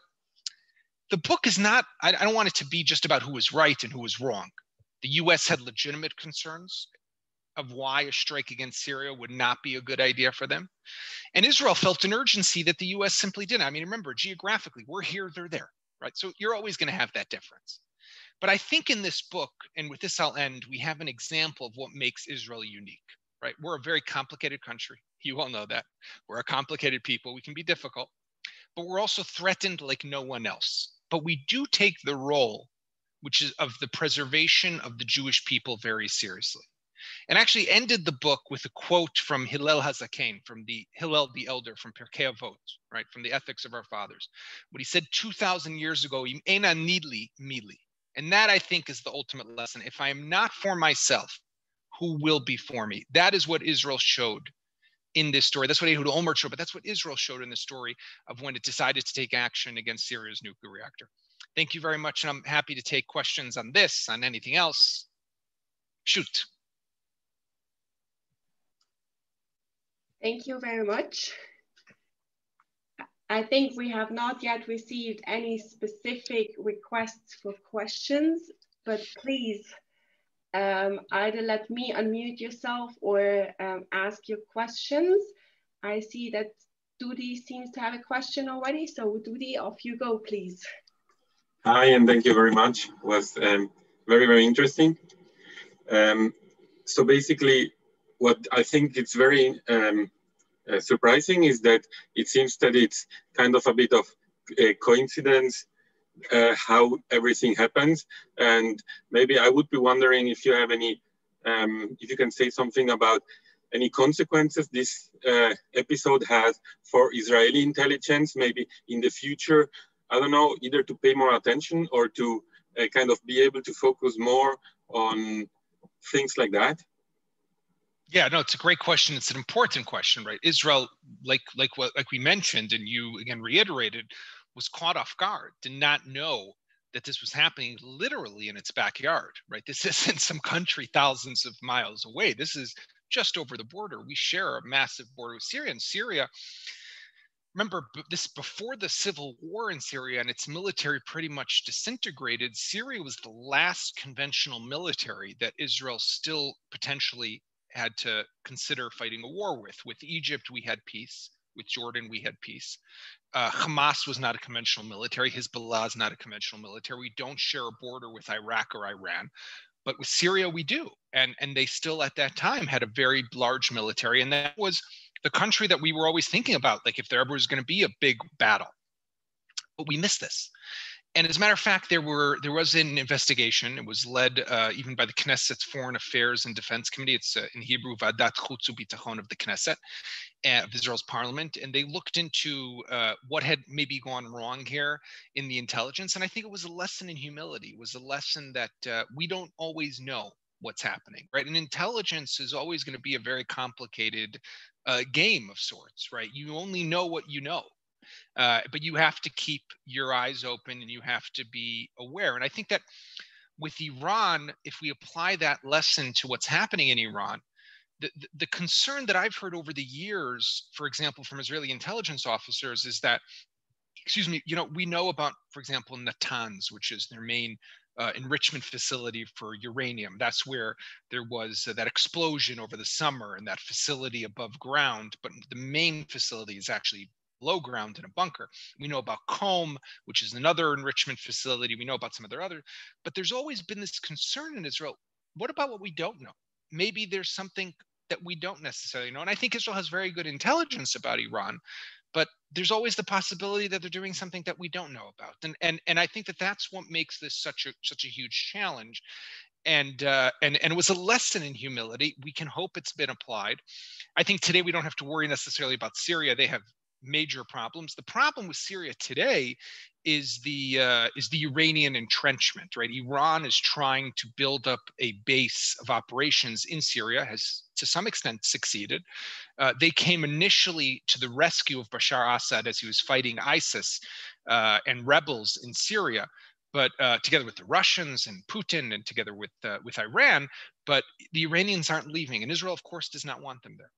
the book is not, I, I don't want it to be just about who was right and who was wrong. The US had legitimate concerns of why a strike against Syria would not be a good idea for them. And Israel felt an urgency that the US simply didn't. I mean, remember, geographically, we're here, they're there, right? So you're always going to have that difference. But I think in this book, and with this I'll end, we have an example of what makes Israel unique, right? We're a very complicated country. You all know that. We're a complicated people. We can be difficult, but we're also threatened like no one else. But we do take the role, which is of the preservation of the Jewish people very seriously and actually ended the book with a quote from Hillel Hazaken, from the Hillel the Elder, from Pirkei Avot, right, from the Ethics of Our Fathers. What he said 2,000 years ago, Ena nidli mili. And that I think is the ultimate lesson. If I am not for myself, who will be for me? That is what Israel showed in this story. That's what Ehud Olmert showed, but that's what Israel showed in the story of when it decided to take action against Syria's nuclear reactor. Thank you very much. And I'm happy to take questions on this, on anything else. Shoot. Thank you very much. I think we have not yet received any specific requests for questions, but please um, either let me unmute yourself or um, ask your questions. I see that Dudi seems to have a question already. So Dudi, off you go, please. Hi, and thank you very much. It was um, very, very interesting. Um, so basically, what I think it's very um, uh, surprising is that it seems that it's kind of a bit of a coincidence uh, how everything happens. And maybe I would be wondering if you have any, um, if you can say something about any consequences this uh, episode has for Israeli intelligence, maybe in the future. I don't know, either to pay more attention or to uh, kind of be able to focus more on things like that. Yeah, no, it's a great question. It's an important question, right? Israel, like like what like we mentioned, and you again reiterated, was caught off guard, did not know that this was happening literally in its backyard, right? This isn't some country thousands of miles away. This is just over the border. We share a massive border with Syria, and Syria. Remember this before the civil war in Syria and its military pretty much disintegrated. Syria was the last conventional military that Israel still potentially had to consider fighting a war with. With Egypt, we had peace. With Jordan, we had peace. Uh, Hamas was not a conventional military. Hezbollah is not a conventional military. We don't share a border with Iraq or Iran, but with Syria we do. And and they still at that time had a very large military, and that was the country that we were always thinking about. Like if there ever was going to be a big battle, but we missed this and as a matter of fact, there were there was an investigation. It was led uh, even by the Knesset's Foreign Affairs and Defense Committee. It's uh, in Hebrew Vadat Chutz Bitachon of the Knesset, of Israel's parliament, and they looked into uh, what had maybe gone wrong here in the intelligence. And I think it was a lesson in humility. It was a lesson that uh, we don't always know what's happening, right? And intelligence is always going to be a very complicated uh, game of sorts, right? You only know what you know uh, but you have to keep your eyes open and you have to be aware. And I think that with Iran, if we apply that lesson to what's happening in Iran, the, the concern that I've heard over the years, for example, from Israeli intelligence officers, is that, excuse me, you know, we know about, for example, Natanz, which is their main uh, enrichment facility for uranium. That's where there was uh, that explosion over the summer and that facility above ground. But the main facility is actually below ground in a bunker. We know about Qom, which is another enrichment facility. We know about some other other, but there's always been this concern in Israel. What about what we don't know? Maybe there's something that we don't necessarily know. And I think Israel has very good intelligence about Iran, but there's always the possibility that they're doing something that we don't know about. And and and I think that that's what makes this such a such a huge challenge. And uh, and and it was a lesson in humility. We can hope it's been applied. I think today we don't have to worry necessarily about Syria. They have major problems. The problem with Syria today is the uh, is the Iranian entrenchment, right? Iran is trying to build up a base of operations in Syria, has to some extent succeeded. Uh, they came initially to the rescue of Bashar Assad as he was fighting ISIS uh, and rebels in Syria, but uh, together with the Russians and Putin and together with uh, with Iran. But the Iranians aren't leaving, and Israel, of course, does not want them there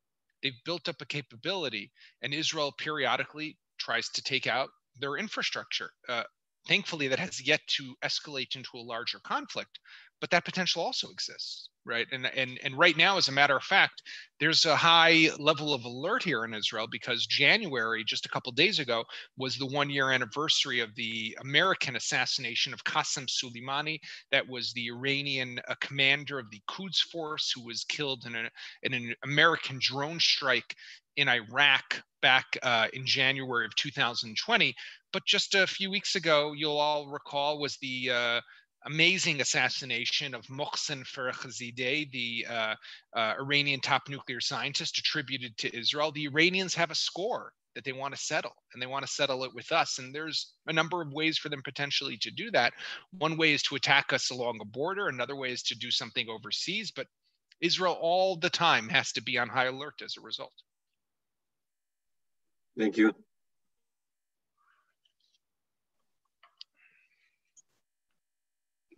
they've built up a capability, and Israel periodically tries to take out their infrastructure. Uh, thankfully, that has yet to escalate into a larger conflict, but that potential also exists right? And and and right now, as a matter of fact, there's a high level of alert here in Israel because January, just a couple days ago, was the one-year anniversary of the American assassination of Qasem Soleimani. That was the Iranian uh, commander of the Quds Force who was killed in, a, in an American drone strike in Iraq back uh, in January of 2020. But just a few weeks ago, you'll all recall, was the uh, amazing assassination of Mohsen Fakhrizadeh, the uh, uh, Iranian top nuclear scientist attributed to Israel. The Iranians have a score that they want to settle and they want to settle it with us. And there's a number of ways for them potentially to do that. One way is to attack us along a border, another way is to do something overseas. But Israel all the time has to be on high alert as a result. Thank you.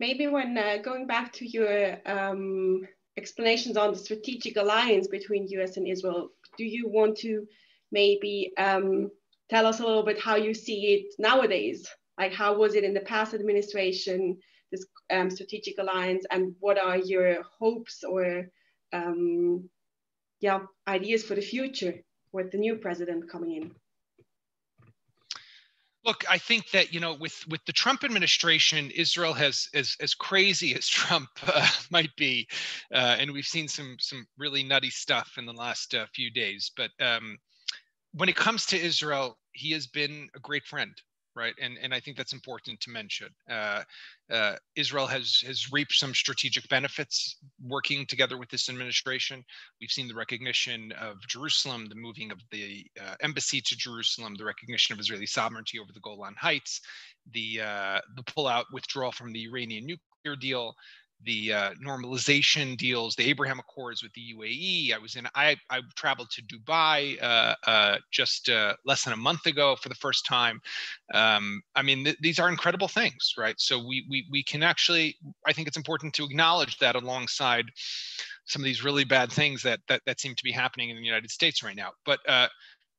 Maybe when uh, going back to your um, explanations on the strategic alliance between US and Israel, do you want to maybe um, tell us a little bit how you see it nowadays. Like how was it in the past administration, this um, strategic alliance, and what are your hopes or um, yeah ideas for the future with the new president coming in? Look, I think that you know, with with the Trump administration, Israel has, as as crazy as Trump uh, might be, uh, and we've seen some some really nutty stuff in the last uh, few days. But um, when it comes to Israel, he has been a great friend right? And and I think that's important to mention. Uh, uh, Israel has has reaped some strategic benefits working together with this administration. We've seen the recognition of Jerusalem, the moving of the uh, embassy to Jerusalem, the recognition of Israeli sovereignty over the Golan Heights, the uh, the pullout withdrawal from the Iranian nuclear deal, the uh, normalization deals, the Abraham Accords with the UAE. I was in, I, I traveled to Dubai uh, uh, just uh, less than a month ago for the first time. Um, I mean, th- these are incredible things, right? So we, we, we can actually, I think it's important to acknowledge that alongside some of these really bad things that, that, that seem to be happening in the United States right now. But uh,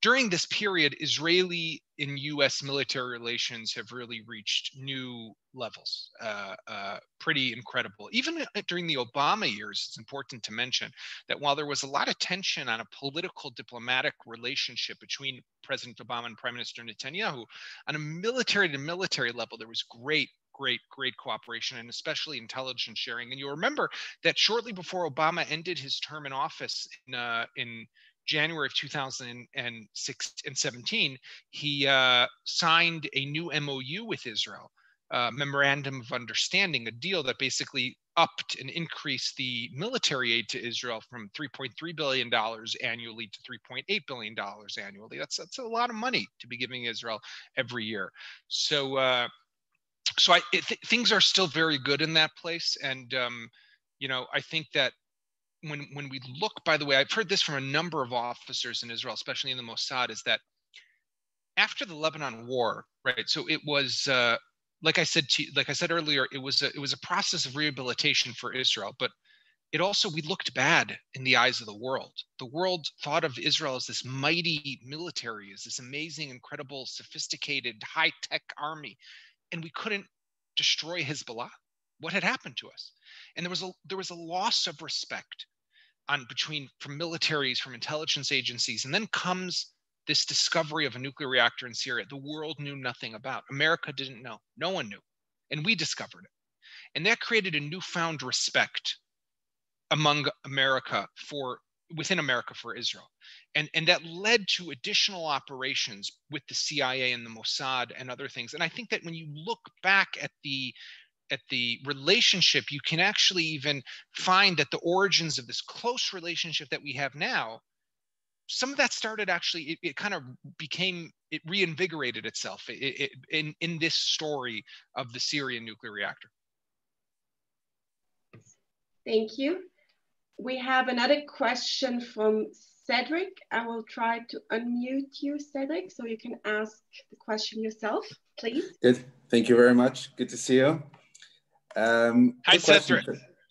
during this period, Israeli and US military relations have really reached new levels, uh, uh, pretty incredible. Even during the Obama years, it's important to mention that while there was a lot of tension on a political diplomatic relationship between President Obama and Prime Minister Netanyahu, on a military to military level, there was great great, great cooperation and especially intelligence sharing. And you'll remember that shortly before Obama ended his term in office in, uh, in January of 2006 and 17, he uh, signed a new MOU with Israel, uh, memorandum of understanding, a deal that basically upped and increased the military aid to Israel from 3.3 billion dollars annually to 3.8 billion dollars annually. That's that's a lot of money to be giving Israel every year. So. Uh, so I, th- things are still very good in that place, and um, you know I think that when when we look, by the way, I've heard this from a number of officers in Israel, especially in the Mossad, is that after the Lebanon War, right? So it was, uh, like I said to, like I said earlier, it was a, it was a process of rehabilitation for Israel, but it also we looked bad in the eyes of the world. The world thought of Israel as this mighty military, as this amazing, incredible, sophisticated, high tech army, and we couldn't destroy Hezbollah. What had happened to us? And there was a there was a loss of respect on between from militaries, from intelligence agencies, and then comes this discovery of a nuclear reactor in Syria. The world knew nothing about. America didn't know. No one knew, and we discovered it, and that created a newfound respect among America for within America for Israel. And, and that led to additional operations with the CIA and the Mossad and other things. And I think that when you look back at the at the relationship, you can actually even find that the origins of this close relationship that we have now, some of that started actually, it, it kind of became, it reinvigorated itself it, it, in, in this story of the Syrian nuclear reactor. Thank you. We have another question from Cedric. I will try to unmute you, Cedric, so you can ask the question yourself, please. Good. Thank you very much. Good to see you. Um, Hi, Cedric.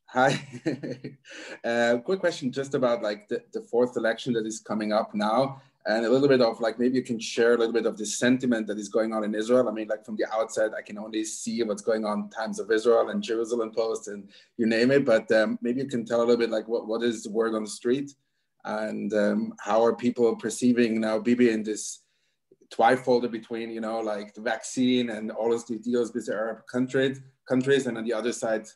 Hi. uh, quick question just about like the, the fourth election that is coming up now and a little bit of like maybe you can share a little bit of the sentiment that is going on in Israel. I mean, like from the outside, I can only see what's going on Times of Israel and Jerusalem Post and you name it. But um, maybe you can tell a little bit like what, what is the word on the street and um, how are people perceiving now Bibi in this twifold between you know like the vaccine and all of the deals with the Arab countries countries, and on the other side,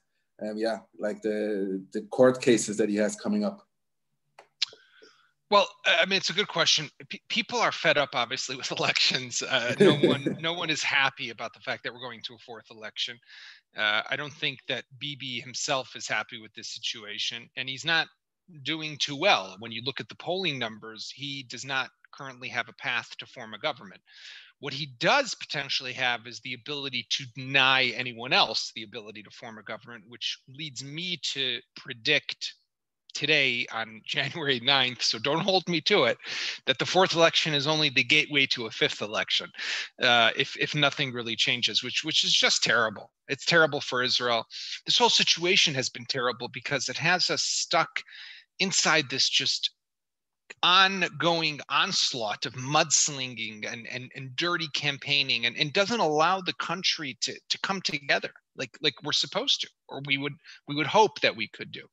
um, yeah, like the the court cases that he has coming up. Well, I mean, it's a good question. P- people are fed up, obviously, with elections. Uh, no one, no one is happy about the fact that we're going to a fourth election. Uh, I don't think that Bibi himself is happy with this situation, and he's not doing too well. When you look at the polling numbers, he does not currently have a path to form a government. What he does potentially have is the ability to deny anyone else the ability to form a government, which leads me to predict today on January 9th, so don't hold me to it, that the fourth election is only the gateway to a fifth election, uh, if, if nothing really changes, which, which is just terrible. It's terrible for Israel. This whole situation has been terrible because it has us stuck inside this just ongoing onslaught of mudslinging and, and, and dirty campaigning and, and doesn't allow the country to, to come together like like we're supposed to or we would we would hope that we could do.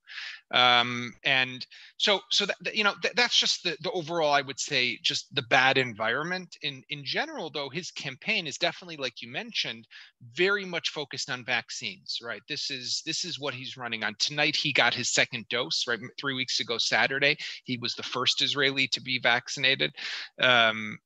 Um, and so so that you know th- that's just the, the overall i would say just the bad environment. In in general though his campaign is definitely like you mentioned very much focused on vaccines right? This is this is what he's running on. Tonight he got his second dose right? Three weeks ago saturday he was the first israeli to be vaccinated. Um,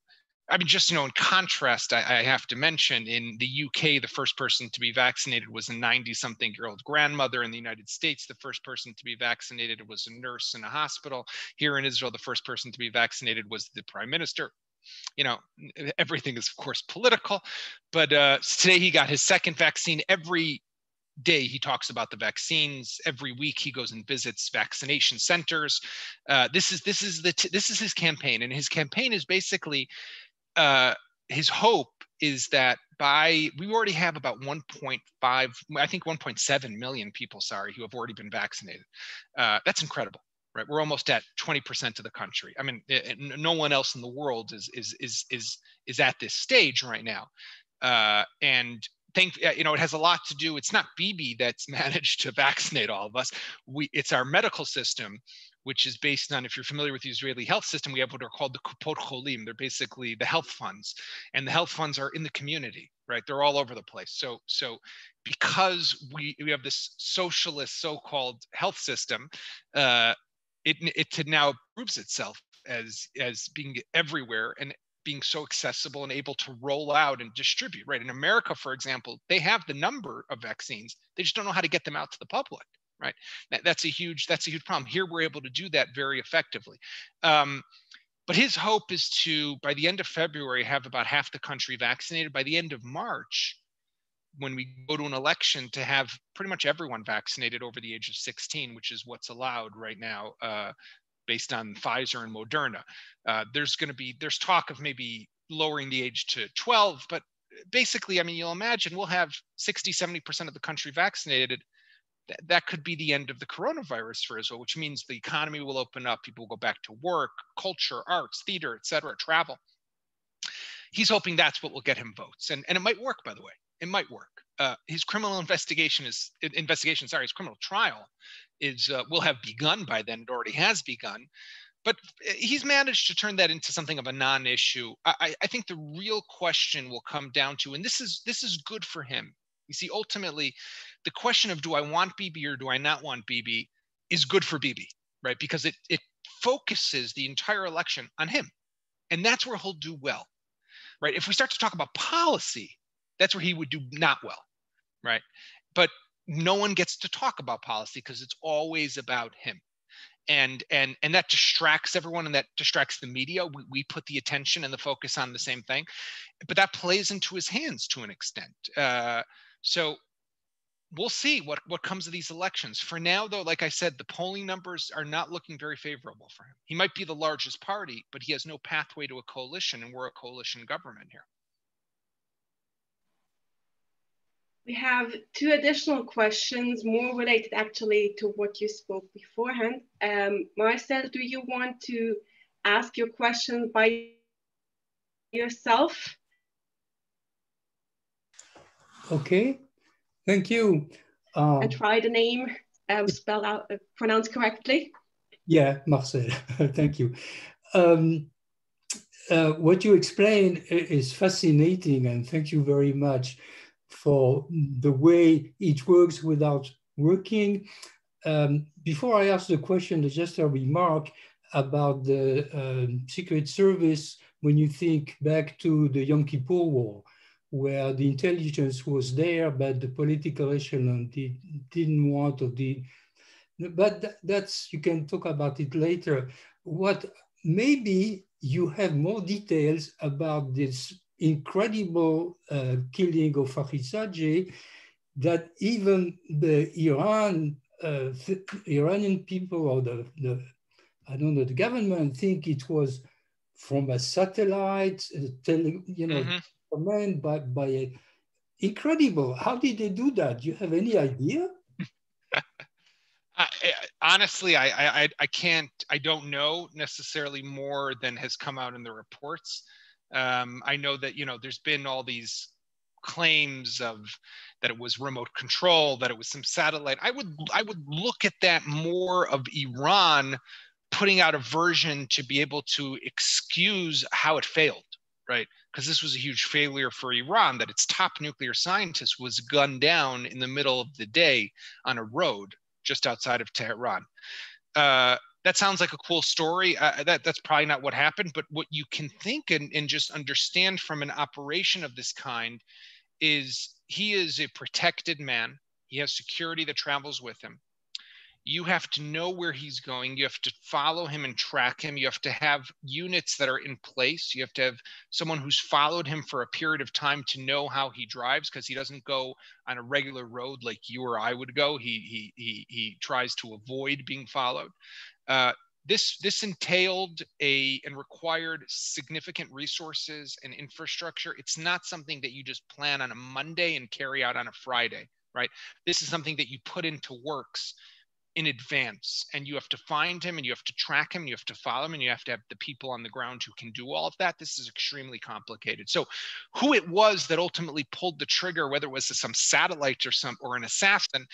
I mean, just you know, in contrast, I, I, have to mention in the UK, the first person to be vaccinated was a 90-something year old grandmother. In the United States, the first person to be vaccinated was a nurse in a hospital. Here in Israel, the first person to be vaccinated was the prime minister. You know, everything is of course political, but uh, today he got his second vaccine. Every day he talks about the vaccines every week he goes and visits vaccination centers uh, this is this is the this is his campaign and his campaign is basically uh, his hope is that by we already have about 1.5 i think 1.7 million people sorry who have already been vaccinated. Uh, that's incredible right? We're almost at 20% of the country. I mean it, it, no one else in the world is is is is is at this stage right now. Uh, and think uh, you know it has a lot to do it's not Bibi that's managed to vaccinate all of us. We it's our medical system which is based on, if you're familiar with the Israeli health system, we have what are called the kupot cholim. They're basically the health funds, and the health funds are in the community, right? They're all over the place. So, so because we we have this socialist so-called health system, uh, it it now proves itself as as being everywhere and being so accessible and able to roll out and distribute right in america for example they have the number of vaccines they just don't know how to get them out to the public right? That's a huge that's a huge problem. Here we're able to do that very effectively. Um, but his hope is to, by the end of February, have about half the country vaccinated. By the end of March, when we go to an election, to have pretty much everyone vaccinated over the age of 16, which is what's allowed right now, uh, based on Pfizer and Moderna. Uh, there's going to be there's talk of maybe lowering the age to 12, but basically, I mean, you'll imagine we'll have 60, 70% of the country vaccinated th- that could be the end of the coronavirus for Israel, which means the economy will open up, people will go back to work, culture, arts, theater, etc., travel. He's hoping that's what will get him votes, and and it might work. By the way, it might work. Uh, his criminal investigation is investigation. Sorry, his criminal trial is uh, will have begun by then. It already has begun, but uh, he's managed to turn that into something of a non-issue. I, I, think the real question will come down to, and this is this is good for him. You see, ultimately, the question of do I want Bibi or do I not want Bibi is good for Bibi, right? Because it it focuses the entire election on him. And that's where he'll do well. Right? If we start to talk about policy, that's where he would do not well. Right? But no one gets to talk about policy because it's always about him and and and that distracts everyone and that distracts the media we, we put the attention and the focus on the same thing but that plays into his hands to an extent uh, so we'll see what, what comes of these elections. For now, though, like I said, the polling numbers are not looking very favorable for him. He might be the largest party, but he has no pathway to a coalition, and we're a coalition government here. We have two additional questions, more related actually to what you spoke beforehand. Um, Marcel, do you want to ask your question by yourself? Okay. Thank you. Um, and try the name um, spell out, uh, pronounce correctly. Yeah, Marcel. Thank you. Um, uh, what you explain is fascinating, and thank you very much for the way it works without working. Um, before I ask the question, just a remark about the uh, Secret Service when you think back to the Yom Kippur War where the intelligence was there, but the political echelon did, didn't want to did. But that's, you can talk about it later. What maybe you have more details about this incredible uh, killing of Farizadeh that even the Iran, uh, Iranian people or the, the, I don't know, the government think it was from a satellite, uh, tele, you know, mm -hmm command by, by a, incredible. How did they do that? Do you have any idea? Uh, honestly, I, I I can't I don't know necessarily more than has come out in the reports. Um, I know that you know there's been all these claims of that it was remote control, that it was some satellite. I would I would look at that more of Iran putting out a version to be able to excuse how it failed, right? Because this was a huge failure for Iran that its top nuclear scientist was gunned down in the middle of the day on a road just outside of Tehran. Uh, that sounds like a cool story. Uh, that that's probably not what happened, but what you can think and, and just understand from an operation of this kind is he is a protected man. He has security that travels with him. You have to know where he's going. You have to follow him and track him. You have to have units that are in place. You have to have someone who's followed him for a period of time to know how he drives because he doesn't go on a regular road like you or I would go. He he he he tries to avoid being followed. Uh, this this entailed a and required significant resources and infrastructure it's not something that you just plan on a monday and carry out on a friday right this is something that you put into works in advance and you have to find him and you have to track him and you have to follow him and you have to have the people on the ground who can do all of that. This is extremely complicated. So who it was that ultimately pulled the trigger whether it was some satellite or some or an assassin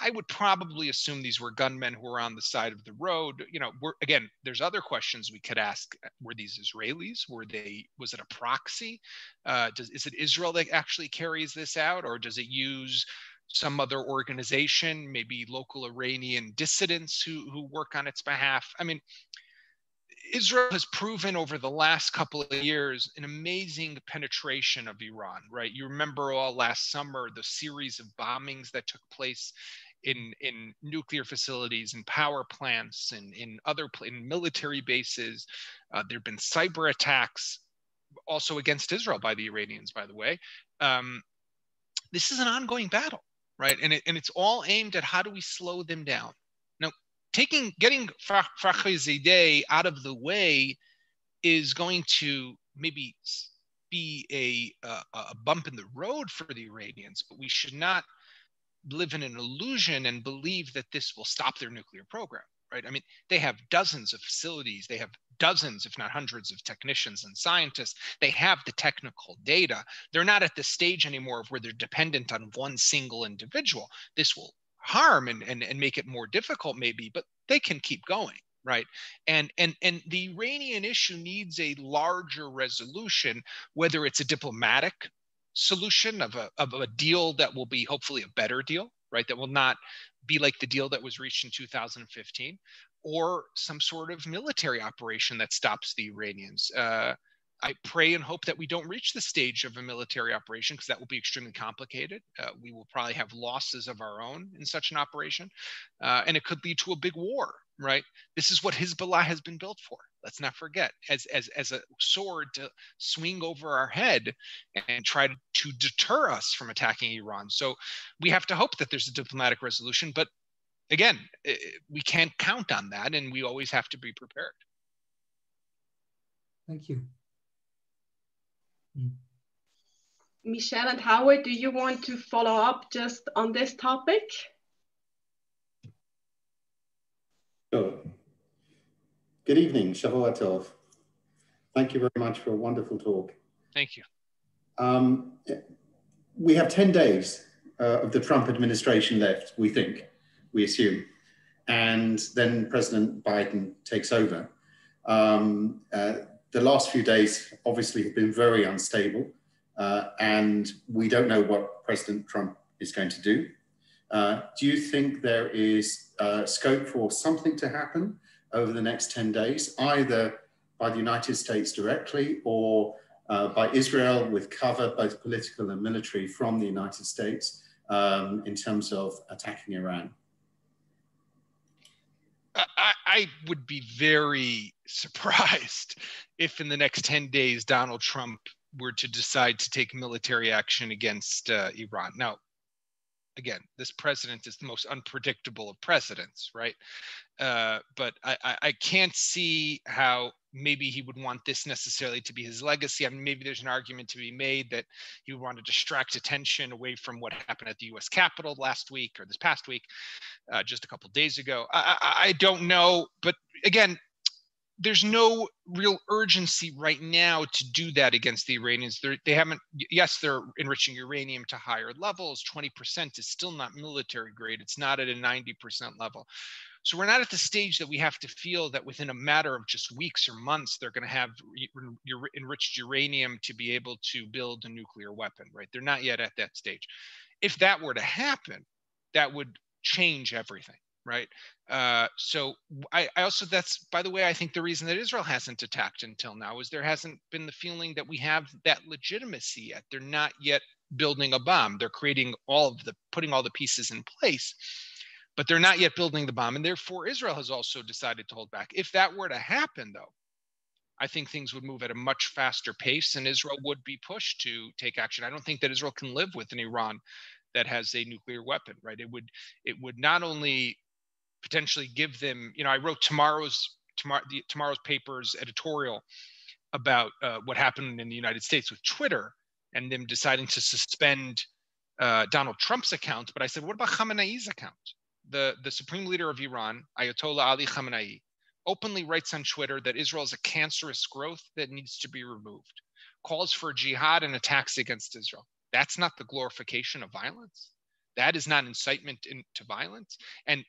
i would probably assume these were gunmen who were on the side of the road. You know we're again there's other questions we could ask. Were these israelis? Were they was it a proxy? Uh, does is it israel that actually carries this out or does it use some other organization, maybe local Iranian dissidents who, who work on its behalf. I mean, Israel has proven over the last couple of years an amazing penetration of Iran, right? You remember all last summer the series of bombings that took place in in nuclear facilities and power plants and in other in military bases. Uh, there have been cyber attacks, also against Israel by the Iranians, by the way. Um, this is an ongoing battle right? And, it, and it's all aimed at how do we slow them down. Now, taking getting Fakhrizadeh out of the way is going to maybe be a, a, a bump in the road for the Iranians, but we should not live in an illusion and believe that this will stop their nuclear program right? I mean, they have dozens of facilities, they have dozens, if not hundreds, of technicians and scientists. They have the technical data. They're not at the stage anymore of where they're dependent on one single individual. This will harm and, and, and make it more difficult, maybe, but they can keep going right and and and the iranian issue needs a larger resolution whether it's a diplomatic solution of a, of a deal that will be hopefully a better deal right? That will not be like the deal that was reached in 2015, or some sort of military operation that stops the Iranians. Uh, I pray and hope that we don't reach the stage of a military operation because that will be extremely complicated. Uh, we will probably have losses of our own in such an operation, uh, and it could lead to a big war. Right? This is what Hezbollah has been built for. Let's not forget, as as as a sword to swing over our head and try to, to deter us from attacking Iran. So we have to hope that there's a diplomatic resolution, but again, we can't count on that, and we always have to be prepared. Thank you. Mm. Michelle and Howard, do you want to follow up just on this topic? Sure. Good evening, Shavua Tov Thank you very much for a wonderful talk. Thank you. Um, we have 10 days uh, of the Trump administration left, we think, we assume. And then President Biden takes over. Um, uh, the last few days obviously have been very unstable, uh, and we don't know what President Trump is going to do. Uh, do you think there is uh, scope for something to happen over the next 10 days, either by the United States directly or uh, by Israel with cover, both political and military, from the United States um, in terms of attacking Iran? I, I, would be very surprised if in the next 10 days Donald Trump were to decide to take military action against uh, Iran. Now, again, this president is the most unpredictable of presidents, right? Uh, but I, I, can't see how maybe he would want this necessarily to be his legacy. I mean, maybe there's an argument to be made that he would want to distract attention away from what happened at the U.S. Capitol last week or this past week, uh, just a couple days ago. I, I, I don't know, but again, there's no real urgency right now to do that against the Iranians. They're, they haven't, yes, they're enriching uranium to higher levels. 20% is still not military grade. It's not at a 90% level. So we're not at the stage that we have to feel that within a matter of just weeks or months, they're going to have enriched uranium to be able to build a nuclear weapon, right? They're not yet at that stage. If that were to happen, that would change everything, right? Uh, so I, I, also, that's, by the way, I think the reason that Israel hasn't attacked until now is there hasn't been the feeling that we have that legitimacy yet. They're not yet building a bomb. They're creating all of the, putting all the pieces in place but they're not yet building the bomb. And therefore, Israel has also decided to hold back. If that were to happen, though, I think things would move at a much faster pace and Israel would be pushed to take action. I don't think that Israel can live with an Iran that has a nuclear weapon, right? It would it would not only potentially give them, you know, I wrote tomorrow's tomorrow the, tomorrow's papers editorial about uh, what happened in the United States with Twitter and them deciding to suspend uh, Donald Trump's account. But I said, what about Khamenei's account? the, the supreme leader of Iran, Ayatollah Ali Khamenei, openly writes on Twitter that Israel is a cancerous growth that needs to be removed, calls for jihad and attacks against Israel. That's not the glorification of violence. That is not incitement into violence. And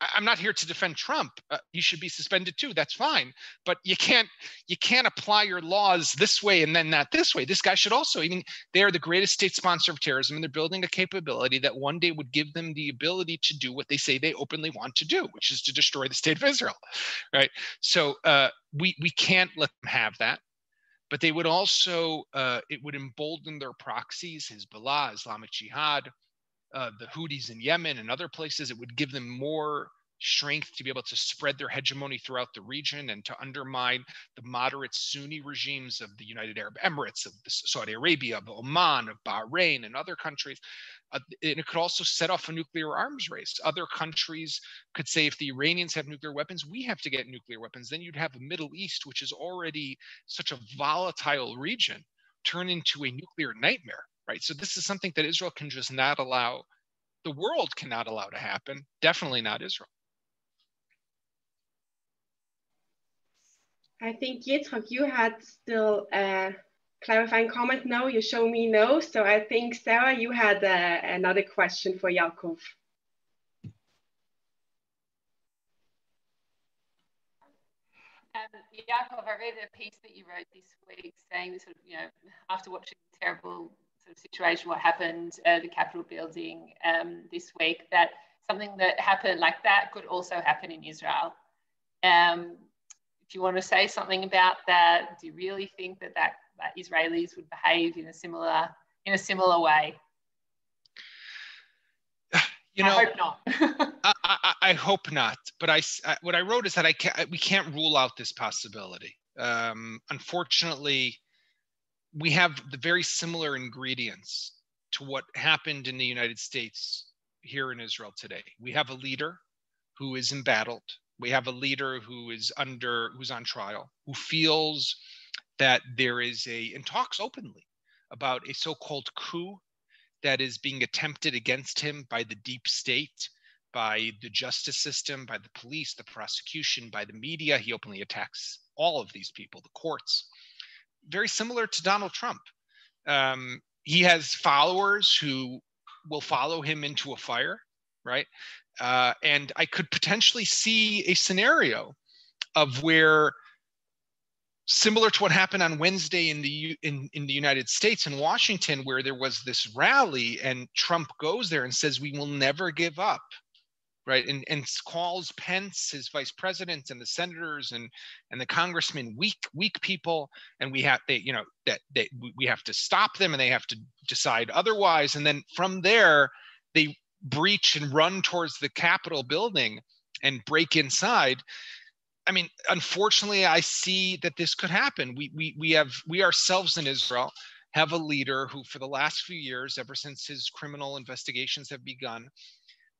I'm not here to defend Trump. Uh, he should be suspended too. That's fine. But you can't you can't apply your laws this way and then not this way. This guy should also. I mean, they are the greatest state sponsor of terrorism, and they're building a capability that one day would give them the ability to do what they say they openly want to do, which is to destroy the state of Israel, right? So uh, we we can't let them have that. But they would also uh, it would embolden their proxies, Hezbollah, Islamic Jihad, uh, the Houthis in Yemen and other places. It would give them more strength to be able to spread their hegemony throughout the region and to undermine the moderate Sunni regimes of the United Arab Emirates, of Saudi Arabia, of Oman, of Bahrain, and other countries. Uh, and it could also set off a nuclear arms race. Other countries could say, if the Iranians have nuclear weapons, we have to get nuclear weapons. Then you'd have the Middle East, which is already such a volatile region, turn into a nuclear nightmare right? So this is something that Israel can just not allow, the world cannot allow to happen, definitely not Israel. I think Yitzhak, you had still a clarifying comment. No, you show me no. So I think Sarah, you had uh, another question for Yaakov. Um, Yaakov, I read a piece that you wrote this week saying, sort of, you know, after watching terrible sort of situation, what happened, uh, the Capitol building um, this week, that something that happened like that could also happen in Israel. Um, if you want to say something about that, do you really think that, that that Israelis would behave in a similar in a similar way? You know, I hope not. I, I, I, hope not. But I, I, what I wrote is that I can't, we can't rule out this possibility. Um, unfortunately, we have the very similar ingredients to what happened in the United States here in Israel today. We have a leader who is embattled. We have a leader who is under, who's on trial, who feels that there is a, and talks openly about a so called coup that is being attempted against him by the deep state, by the justice system, by the police, the prosecution, by the media. He openly attacks all of these people, the courts very similar to Donald Trump. Um, he has followers who will follow him into a fire, right? Uh, and I could potentially see a scenario of where, similar to what happened on Wednesday in the in, in the United States in Washington, where there was this rally and Trump goes there and says, "We will never give up." Right and, and calls pence his vice president and the senators and and the congressmen weak weak people and we have they you know that they we have to stop them and they have to decide otherwise and then from there they breach and run towards the capitol building and break inside. I mean unfortunately i see that this could happen. We we, we have we ourselves in israel have a leader who for the last few years ever since his criminal investigations have begun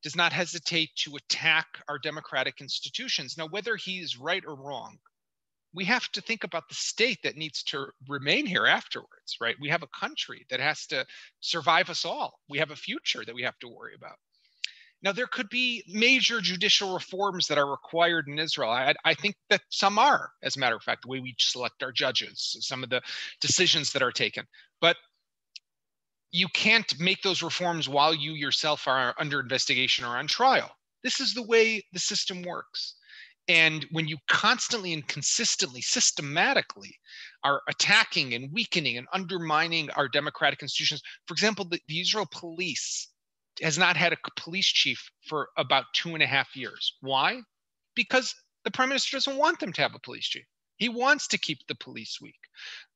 does not hesitate to attack our democratic institutions. Now, whether he's right or wrong, we have to think about the state that needs to remain here afterwards, right? We have a country that has to survive us all. We have a future that we have to worry about. Now, there could be major judicial reforms that are required in Israel. I, I, think that some are, as a matter of fact, the way we select our judges, some of the decisions that are taken. But you can't make those reforms while you yourself are under investigation or on trial. This is the way the system works. And when you constantly and consistently, systematically are attacking and weakening and undermining our democratic institutions, for example, the, the Israel police has not had a police chief for about two and a half years. Why? Because the prime minister doesn't want them to have a police chief. He wants to keep the police weak.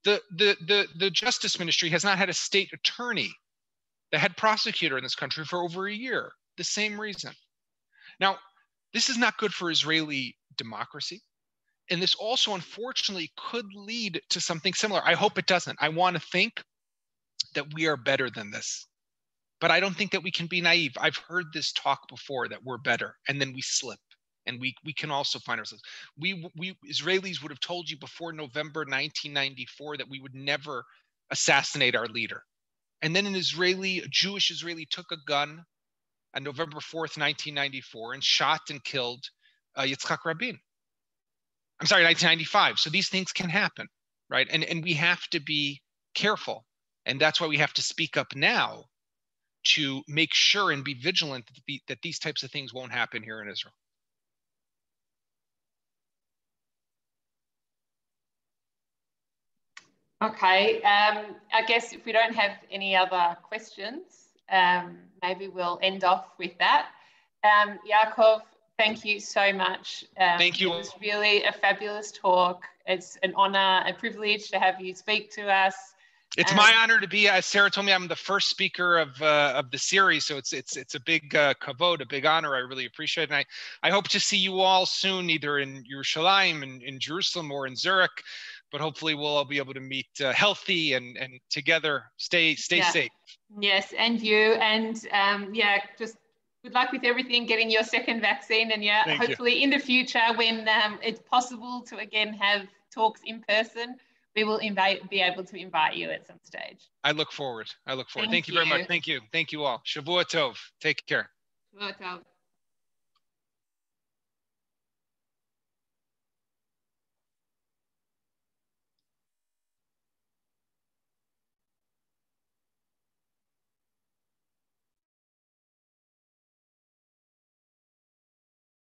The, the, the, the justice ministry has not had a state attorney, the head prosecutor in this country for over a year. The same reason. Now, this is not good for Israeli democracy. And this also, unfortunately, could lead to something similar. I hope it doesn't. I want to think that we are better than this but I don't think that we can be naive. I've heard this talk before that we're better, and then we slip, and we we can also find ourselves. We we Israelis would have told you before November 1994 that we would never assassinate our leader, and then an Israeli, a Jewish Israeli, took a gun on November 4th, 1994, and shot and killed uh, Yitzhak Rabin. I'm sorry, 1995. So these things can happen, right? And and we have to be careful, and that's why we have to speak up now to make sure and be vigilant that, the, that these types of things won't happen here in Israel. Okay, um, I guess if we don't have any other questions, um, maybe we'll end off with that. Um, Yaakov, thank you so much. Um, thank you. It was really a fabulous talk. It's an honor, a privilege to have you speak to us. It's my honor to be. As Sarah told me, I'm the first speaker of uh, of the series, so it's it's it's a big uh, kavod, a big honor. I really appreciate it, and I I hope to see you all soon, either in Yerushalayim, in, in Jerusalem, or in Zurich. But hopefully, we'll all be able to meet uh, healthy and and together. Stay stay yeah. safe. Yes, and you, and um, yeah, just good luck with everything, getting your second vaccine, and yeah, Thank hopefully you. in the future when um, it's possible to again have talks in person we will invite, be able to invite you at some stage. I look forward. I look forward. Thank Thank, you. very much. Thank you. Thank you all. Shavua Tov. Take care. Shavua Tov.